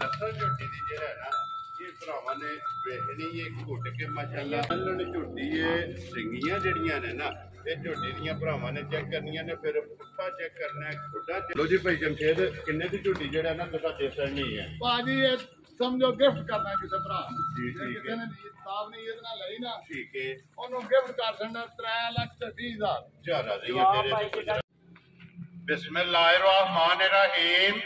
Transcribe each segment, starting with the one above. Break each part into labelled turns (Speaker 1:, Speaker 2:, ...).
Speaker 1: ਲੱਖਾਂ ਝੋਟੀ ਦੀ ਜਿਹੜਾ ਨਾ ਇਹ ਭਰਾਵਾਂ ਨੇ ਵੇਖਣੀ ਇਹ ਘੁੱਟ ਕੇ ਮਾਸ਼ਾਅੱਲਾ ਅੱਲਣ ਝੋਟੀ ਇਹ ਸਿੰਗੀਆਂ ਜਿਹੜੀਆਂ ਨੇ ਨਾ ਇਹ ਝੋਟੀ ਦੀਆਂ ਭਰਾਵਾਂ ਨੇ ਚੈੱਕ ਕਰਨੀਆਂ ਨੇ ਫਿਰ ਪੁੱਠਾ ਚੈੱਕ ਕਰਨਾ ਹੈ ਖੁੱਡਾ ਲੋ ਜੀ ਭਾਈ ਜਮਸ਼ੇਦ ਕਿੰਨੇ ਦੀ ਝੋਟੀ ਜਿਹੜਾ ਨਾ ਤੁਹਾਡਾ ਦੇਸਣ ਨਹੀਂ ਹੈ?
Speaker 2: ਭਾਜੀ ਇਹ ਸਮਝੋ ਗਿਫਟ ਕਰਨਾ ਕਿਸੇ ਭਰਾ
Speaker 1: ਜੀ, ਠੀਕ
Speaker 2: ਕਿਸੇ ਨੇ ਸਾਹਿਬ ਨੇ ਇਹਦੇ ਨਾਲ ਲਈ ਨਾ।
Speaker 1: ਠੀਕ ਹੈ।
Speaker 2: ਉਹਨੂੰ ਗਿਫਟ ਕਰ ਦੇਣਾ 3 ਲੱਖ ਤੇ 20 ਹਜ਼ਾਰ।
Speaker 1: ਚਾਰਾ ਦੀਆਂ ਤੇਰੇ ਤੇ ਗੁਜਰਾ ਬਿਸਮਿਲ੍ਲਾਹਿਰਰਹਿਮਾਨਿਰਰਹੀਮ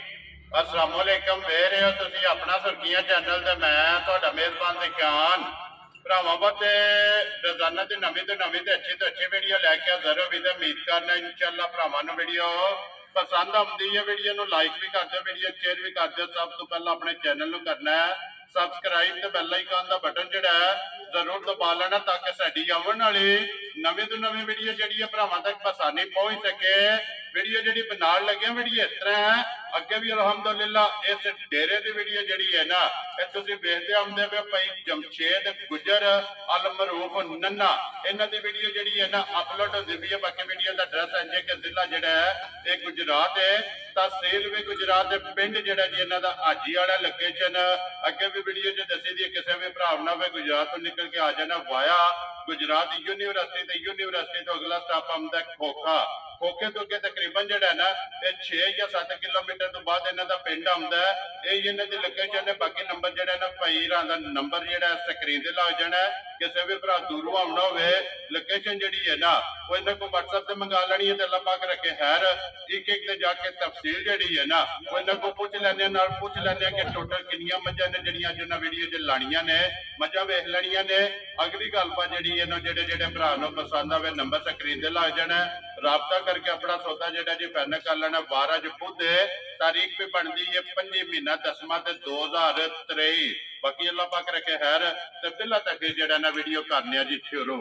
Speaker 1: ਅਸਲਾਮ ਵੇਖ ਰਹੇ ਹੋ, ਤੁਸੀਂ ਆਪਣਾ ਸੁਰਖੀਆਂ ਚੈਨਲ ਤੇ ਮੈਂ ਤੁਹਾਡਾ ਮੇਜ਼ਬਾਨ ਦਿਕਾਨ ਭਰਾਵਾਂ ਬਤੇ ਰੋਜ਼ਾਨਾ ਤੇ ਨਵੀਂ ਤੋਂ ਨਵੀਂ ਤੇ ਅੱਛੀ ਤੋਂ ਅੱਛੀ ਵੀਡੀਓ ਲੈ ਕੇ ਜ਼ਰੂਰ ਵੀ ਤੇ ਉਮੀਦ ਕਰਨਾ, ਇਨਸ਼ਾਅੱਲਾ ਭਰਾਵਾਂ ਨੂੰ ਵੀਡੀਓ ਪਸੰਦ ਆਉਂਦੀ ਹੈ ਵੀਡੀਓ ਨੂੰ ਲਾਈਕ ਵੀ ਕਰ ਦਿਓ ਵੀਡੀਓ ਸ਼ੇਅਰ ਵੀ ਕਰ ਦਿਓ, ਸਭ ਤੋਂ ਪਹਿਲਾਂ ਆਪਣੇ ਚੈਨਲ ਨੂੰ ਕਰਨਾ ਹੈ। ਸਬਸਕ੍ਰਾਈਬ ਤੇ ਬੈਲ ਆਈਕਨ ਦਾ ਬਟਨ ਜਿਹੜਾ ਹੈ, ਜ਼ਰੂਰ ਦਬਾ ਲੈਣਾ ਤਾਂ ਕਿ ਸਾਡੀ ਆਉਣ ਵਾਲੀ ਨਵੀਂ ਤੋਂ ਨਵੀਂ ਵੀਡੀਓ ਜਿਹੜੀ ਹੈ ਭਰਾਵਾਂ ਤੱਕ ਆਸਾਨੀ ਪਹੁੰਚ ਸਕੇ। ਵੀਡੀਓ ਜਿਹੜੀ ਬਣਾਉਣ ਲੱਗਿਆ ਵੀਡੀਓ ਇਸ ਤਰ੍ਹਾਂ ਹੈ, ਅੱਗੇ ਵੀ ਅਲਹਮਦੁਲਿਲਾ, ਇਸ ਡੇਰੇ ਦੀ ਵੀਡੀਓ ਜਿਹੜੀ ਹੈ ਨਾ, ਇਹ ਤੁਸੀਂ ਵੇਖਦੇ ਆਉਂਦੇ ਪਏ ਭਾਈ ਜਮਸ਼ੇਦ ਗੁਜਰ ਅਲ ਮਰੂਫ ਨੰਨਾ, ਇਹਨਾਂ ਦੀ ਵੀਡੀਓ ਜਿਹੜੀ ਹੈ ਨਾ ਅਪਲੋਡ ਹੁੰਦੀ ਵੀ ਹੈ, ਬਾਕੀ ਵੀਡੀਓ ਦਾ ਐਡਰੈਸ ਹੈ ਜੇ ਕਿ ਜ਼ਿਲ੍ਹਾ ਜਿਹੜਾ ਹੈ, ਇਹ ਗੁਜਰਾਤ ਹੈ। ਤਹਿਸੀਲ ਵੀ ਗੁਜਰਾਤ ਦੇ ਪਿੰਡ ਜਿਹੜਾ ਜੀ ਇਹਨਾਂ ਦਾ ਹਾਜੀ ਵਾਲਾ ਲੋਕੇਸ਼ਨ ਅੱਗੇ ਵੀ ਵੀਡੀਓ 'ਚ ਦੱਸੀ ਦੀ ਕਿਸੇ ਵੀ ਭਰਾਵਨਾ ਵੇ ਗੁਜਰਾਤ ਤੋਂ ਨਿਕਲ ਕੇ ਆ ਜਾਣਾ, ਵਾਇਆ ਗੁਜਰਾਤ ਯੂਨੀਵਰਸਿਟੀ ਤੇ ਯੂਨੀਵਰਸਿਟੀ ਤੋਂ ਅਗਲਾ ਸਟਾਪ ਆਉਂਦਾ ਖੋਖਾ। ਖੋਖੇ ਤੋਂ ਅੱਗੇ ਤਕਰੀਬਨ ਜਿਹੜਾ ਨਾ, ਇਹ 6 ਜਾਂ 7 ਕਿਲੋਮੀਟਰ ਤੋਂ ਬਾਅਦ ਇਹਨਾਂ ਦਾ ਪਿੰਡ ਆਉਂਦਾ ਇਹ ਇਹਨਾਂ ਦੀ ਲੋਕੇਸ਼ਨ ਹੈ ਬਾਕੀ ਨੰਬਰ ਜਿਹੜਾ ਨਾ ਭਾਈ ਦਾ ਨੰਬਰ ਜਿਹੜਾ ਸਕਰੀਨ ਤੇ ਲੱਗ ਜਾਣਾ ਕਿਸੇ ਵੀ ਭਰਾ ਦੂਰੋਂ ਆਉਣਾ ਹੋਵੇ ਲੋਕੇਸ਼ਨ ਜਿਹੜੀ ਹੈ ਨਾ, ਉਹ ਇਹਨਾਂ ਕੋ WhatsApp ਤੇ ਮੰਗਾ ਲੈਣੀ ਹੈ ਤੇ ਅੱਲਾਹ ਪਾਕ ਰੱਖੇ ਖੈਰ। ਇੱਕ ਇੱਕ ਤੇ ਜਾ ਕੇ ਤਫਸੀਲ ਜਿਹੜੀ ਹੈ ਨਾ, ਉਹ ਇਹਨਾਂ ਕੋ ਪੁੱਛ ਲੈਣੇ ਨਾਲ ਪੁੱਛ ਲੈਣੇ ਕਿ ਟੋਟਲ ਕਿੰਨੀਆਂ ਮੱਝਾਂ ਨੇ, ਜਿਹੜੀਆਂ ਅੱਜ ਉਹਨਾਂ ਵੀਡੀਓ 'ਚ ਲਾਣੀਆਂ ਨੇ। ਮੱਝਾਂ ਵੇਖ ਲੈਣੀਆਂ ਨੇ। ਅਗਲੀ ਗੱਲਬਾਤ ਜਿਹੜੀ ਇਹਨਾਂ ਜਿਹੜੇ ਜਿਹੜੇ ਭਰਾ ਨੂੰ ਪਸੰਦ ਆਵੇ ਨੰਬਰ ਸਕਰੀਨ ਤੇ ਲੱਗ ਜਾਣਾ ਹੈ। ਰਾਬਤਾ ਕਰਕੇ ਆਪਣਾ ਸੌਦਾ ਜਿਹੜਾ ਜੀ ਫਾਈਨਲ ਕਰ ਲੈਣਾ 12 ਅੱਜ ਬੁੱਧ ਹੈ, ਤਾਰੀਖ ਵੀ ਬਣਦੀ ਹੈ 5 ਮਹੀਨਾ 10ਵਾਂ ਤੇ 2023 ਬਾਕੀ ਅੱਲਾਹ ਪਾਕ ਰੱਖੇ ਖੈਰ ਤੇ ਬਿੱਲਾ ਤੱਕ ਜਿਹੜਾ ਨਾ ਵੀਡੀਓ ਕਰਨੇ ਆ ਜੀ, ਸ਼ੁਰੂ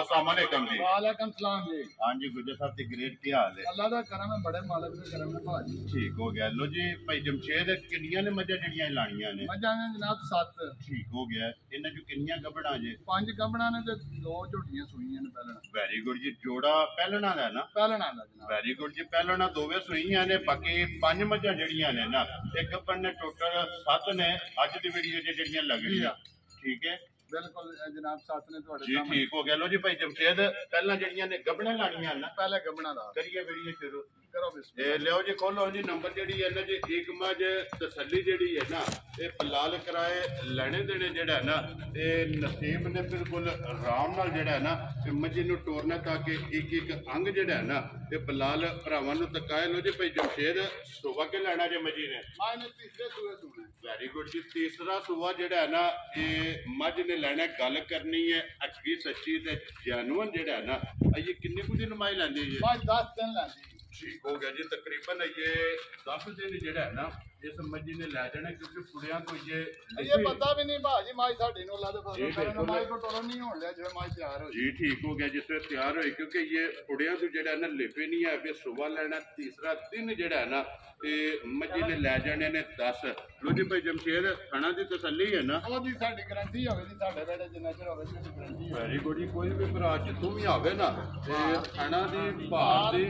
Speaker 1: ਅਸਲਾਮ ਅਲੈਕਮ ਜੀ।
Speaker 2: ਵਾਲੇਕਮ ਸਲਾਮ ਜੀ।
Speaker 1: ਹਾਂਜੀ ਗੁੱਜਰ ਸਾਹਿਬ ਦੀ ਗ੍ਰੇਡ ਕੀ ਹਾਲ ਹੈ?
Speaker 2: ਅੱਲਾ ਦਾ ਕਰਮ ਹੈ ਬੜੇ ਮਾਲਕ ਦੇ ਕਰਮ ਹੈ ਭਾਜੀ।
Speaker 1: ਠੀਕ ਹੋ ਗਿਆ। ਲੋ ਜੀ ਭਾਈ ਜਮਸ਼ੇਦ ਕਿੰਨੀਆਂ ਨੇ ਮੱਝਾਂ ਜਿਹੜੀਆਂ ਲਾਣੀਆਂ ਨੇ?
Speaker 2: ਮੱਝਾਂ ਨੇ ਜਨਾਬ 7
Speaker 1: ਠੀਕ ਹੋ ਗਿਆ। ਇਹਨਾਂ ਚੋਂ ਕਿੰਨੀਆਂ ਗੱਭੜਾਂ ਜੇ?
Speaker 2: ਪੰਜ ਕੰਬਣਾ ਨੇ ਤੇ ਦੋ ਝੋਟੀਆਂ ਸੂਈਆਂ ਨੇ ਪਹਿਲਣਾ।
Speaker 1: ਵੈਰੀ ਗੁੱਡ ਜੀ ਜੋੜਾ ਪਹਿਲਣਾ ਦਾ ਨਾ?
Speaker 2: ਪਹਿਲਣਾ ਦਾ ਜਨਾਬ।
Speaker 1: ਵੈਰੀ ਗੁੱਡ ਜੀ ਪਹਿਲਣਾ ਦੋਵੇਂ ਸੂਈਆਂ ਨੇ ਬਾਕੀ ਪੰਜ ਮੱਝਾਂ ਜਿਹੜੀਆਂ ਨੇ ਨਾ ਇੱਕ ਗੱਭਣ ਨੇ ਟੋਟਲ 7 ਨੇ ਅੱਜ ਦੀ ਵੀਡੀਓ ਜਿਹੜੀਆਂ ਲੱਗਣੀਆਂ। ਠੀਕ ਹੈ?
Speaker 2: ਬਿਲਕੁਲ ਜਨਾਬ 7 ਨੇ ਤੁਹਾਡੇ
Speaker 1: ਜੀ
Speaker 2: ਸਾਹਮਣੇ।
Speaker 1: ਠੀਕ ਹੋ ਗਿਆ। ਲੋ ਜੀ ਭਾਈ ਜਮਸ਼ੇਦ ਪਹਿਲਾਂ ਜਿਹੜੀਆਂ ਨੇ ਗੱਭਣਾਂ ਲਾਣੀਆਂ ਨਾ
Speaker 2: ਪਹਿਲੇ ਕੰਬਣਾ ਦਾ
Speaker 1: ਕਰੀਏ ਵੀਡੀਓ ਸ਼ੁਰੂ।
Speaker 2: ਕਰੋ ਬਿਸਮਿਲ੍ਲਾ
Speaker 1: ਇਹ ਲਿਓ ਜੀ ਖੋਲੋ ਜੀ ਨੰਬਰ ਜਿਹੜੀ ਹੈ ਨਾ ਜੀ ਇੱਕ ਮੱਝ ਤਸੱਲੀ ਜਿਹੜੀ ਹੈ ਨਾ ਇਹ ਪਲਾਲ ਕਰਾਏ ਲੈਣੇ ਦੇਣੇ ਜਿਹੜਾ ਨਾ ਇਹ ਨਸੀਬ ਨੇ ਬਿਲਕੁਲ ਆਰਾਮ ਨਾਲ ਜਿਹੜਾ ਨਾ ਇਹ ਮੱਝ ਨੂੰ ਤੋੜਨਾ ਤਾਂ ਕਿ ਇੱਕ ਇੱਕ ਅੰਗ ਜਿਹੜਾ ਨਾ ਇਹ ਬਲਾਲ ਭਰਾਵਾਂ ਨੂੰ ਤਕਾਏ ਲੋ ਜੀ ਭਾਈ ਜਮਸ਼ੇਦ ਸੋਵਾ ਕੇ ਲੈਣਾ ਜੇ ਮੱਝੀ ਨੇ?
Speaker 2: ਮਾਂ ਤੀਸਰੇ ਸੂਏ ਸੁਣੇ।
Speaker 1: ਵੈਰੀ ਗੁੱਡ ਜੀ ਤੀਸਰਾ ਸੂਆ ਜਿਹੜਾ ਨਾ ਇਹ ਮੱਝ ਨੇ ਲੈਣਾ ਗੱਲ ਕਰਨੀ ਹੈ ਅੱਛੀ ਸੱਚੀ ਤੇ ਜੈਨੂਨ ਜਿਹੜਾ ਨਾ ਇਹ ਕਿੰਨੇ ਕੁ ਦਿਨ ਮਾਈ ਲੈਂਦੀ ਹੈ
Speaker 2: ਮਾਂ 10 ਦਿਨ ਲੈਂਦੀ।
Speaker 1: ਠੀਕ ਹੋ ਗਿਆ ਜੀ ਤਕਰੀਬਨ ਇਹ 10 ਦਿਨ ਜਿਹੜਾ ਹੈ ਨਾ ਇਸ ਮੱਝੀ ਨੇ ਲੈ ਜਾਣਾ ਕਿਉਂਕਿ ਪੁੜਿਆਂ ਤੋਂ ਇਹ
Speaker 2: ਇਹ ਪਤਾ ਵੀ ਨਹੀਂ ਭਾਜੀ ਮਾਂ ਸਾਡੀ ਨੂੰ ਅੱਲਾ ਦੇ
Speaker 1: ਜੀ,
Speaker 2: ਫਜ਼ਲ ਕਰਨ
Speaker 1: ਬਿਲਕੁਲ।
Speaker 2: ਮਾਂ ਕੋ ਟੋਲਣ ਨਹੀਂ ਹੋਣ ਲਿਆ ਜਿਵੇਂ ਮਾਂ ਤਿਆਰ ਹੋਈ
Speaker 1: ਜੀ ਠੀਕ ਹੋ ਗਿਆ ਜਿਸ ਵੇਲੇ ਤਿਆਰ ਹੋਏ ਕਿਉਂਕਿ ਇਹ ਪੁੜਿਆਂ ਤੋਂ ਜਿਹੜਾ ਹੈ ਨਾ ਲਿਪੇ ਨਹੀਂ ਹੈ ਵੀ ਸੁਬਾ ਲੈਣਾ ਤੀਸਰਾ ਦਿਨ ਜਿਹੜਾ ਹੈ ਨਾ ਇਹ ਮੱਝੀ ਨੇ ਲੈ ਜਾਣੇ ਨੇ 10 ਲੋ ਜੀ ਭਾਈ ਜਮਸ਼ੇਦ ਖਾਣਾ ਦੀ ਤਸੱਲੀ ਹੈ ਨਾ?
Speaker 2: ਉਹਦੀ ਸਾਡੀ ਗਰੰਟੀ ਹੋਵੇ ਜੀ ਸਾਡੇ ਬੇਟੇ ਜਿੰਨਾ ਚਿਰ ਹੋਵੇ ਜੀ ਗਰੰਟੀ
Speaker 1: ਵੈਰੀ ਗੁੱਡ ਜੀ ਕੋਈ ਵੀ ਭਰਾ ਜਿੱਥੋਂ ਵੀ ਆਵੇ ਨਾ ਤੇ ਖਾਣਾ ਦੀ ਭਾਰ ਦੀ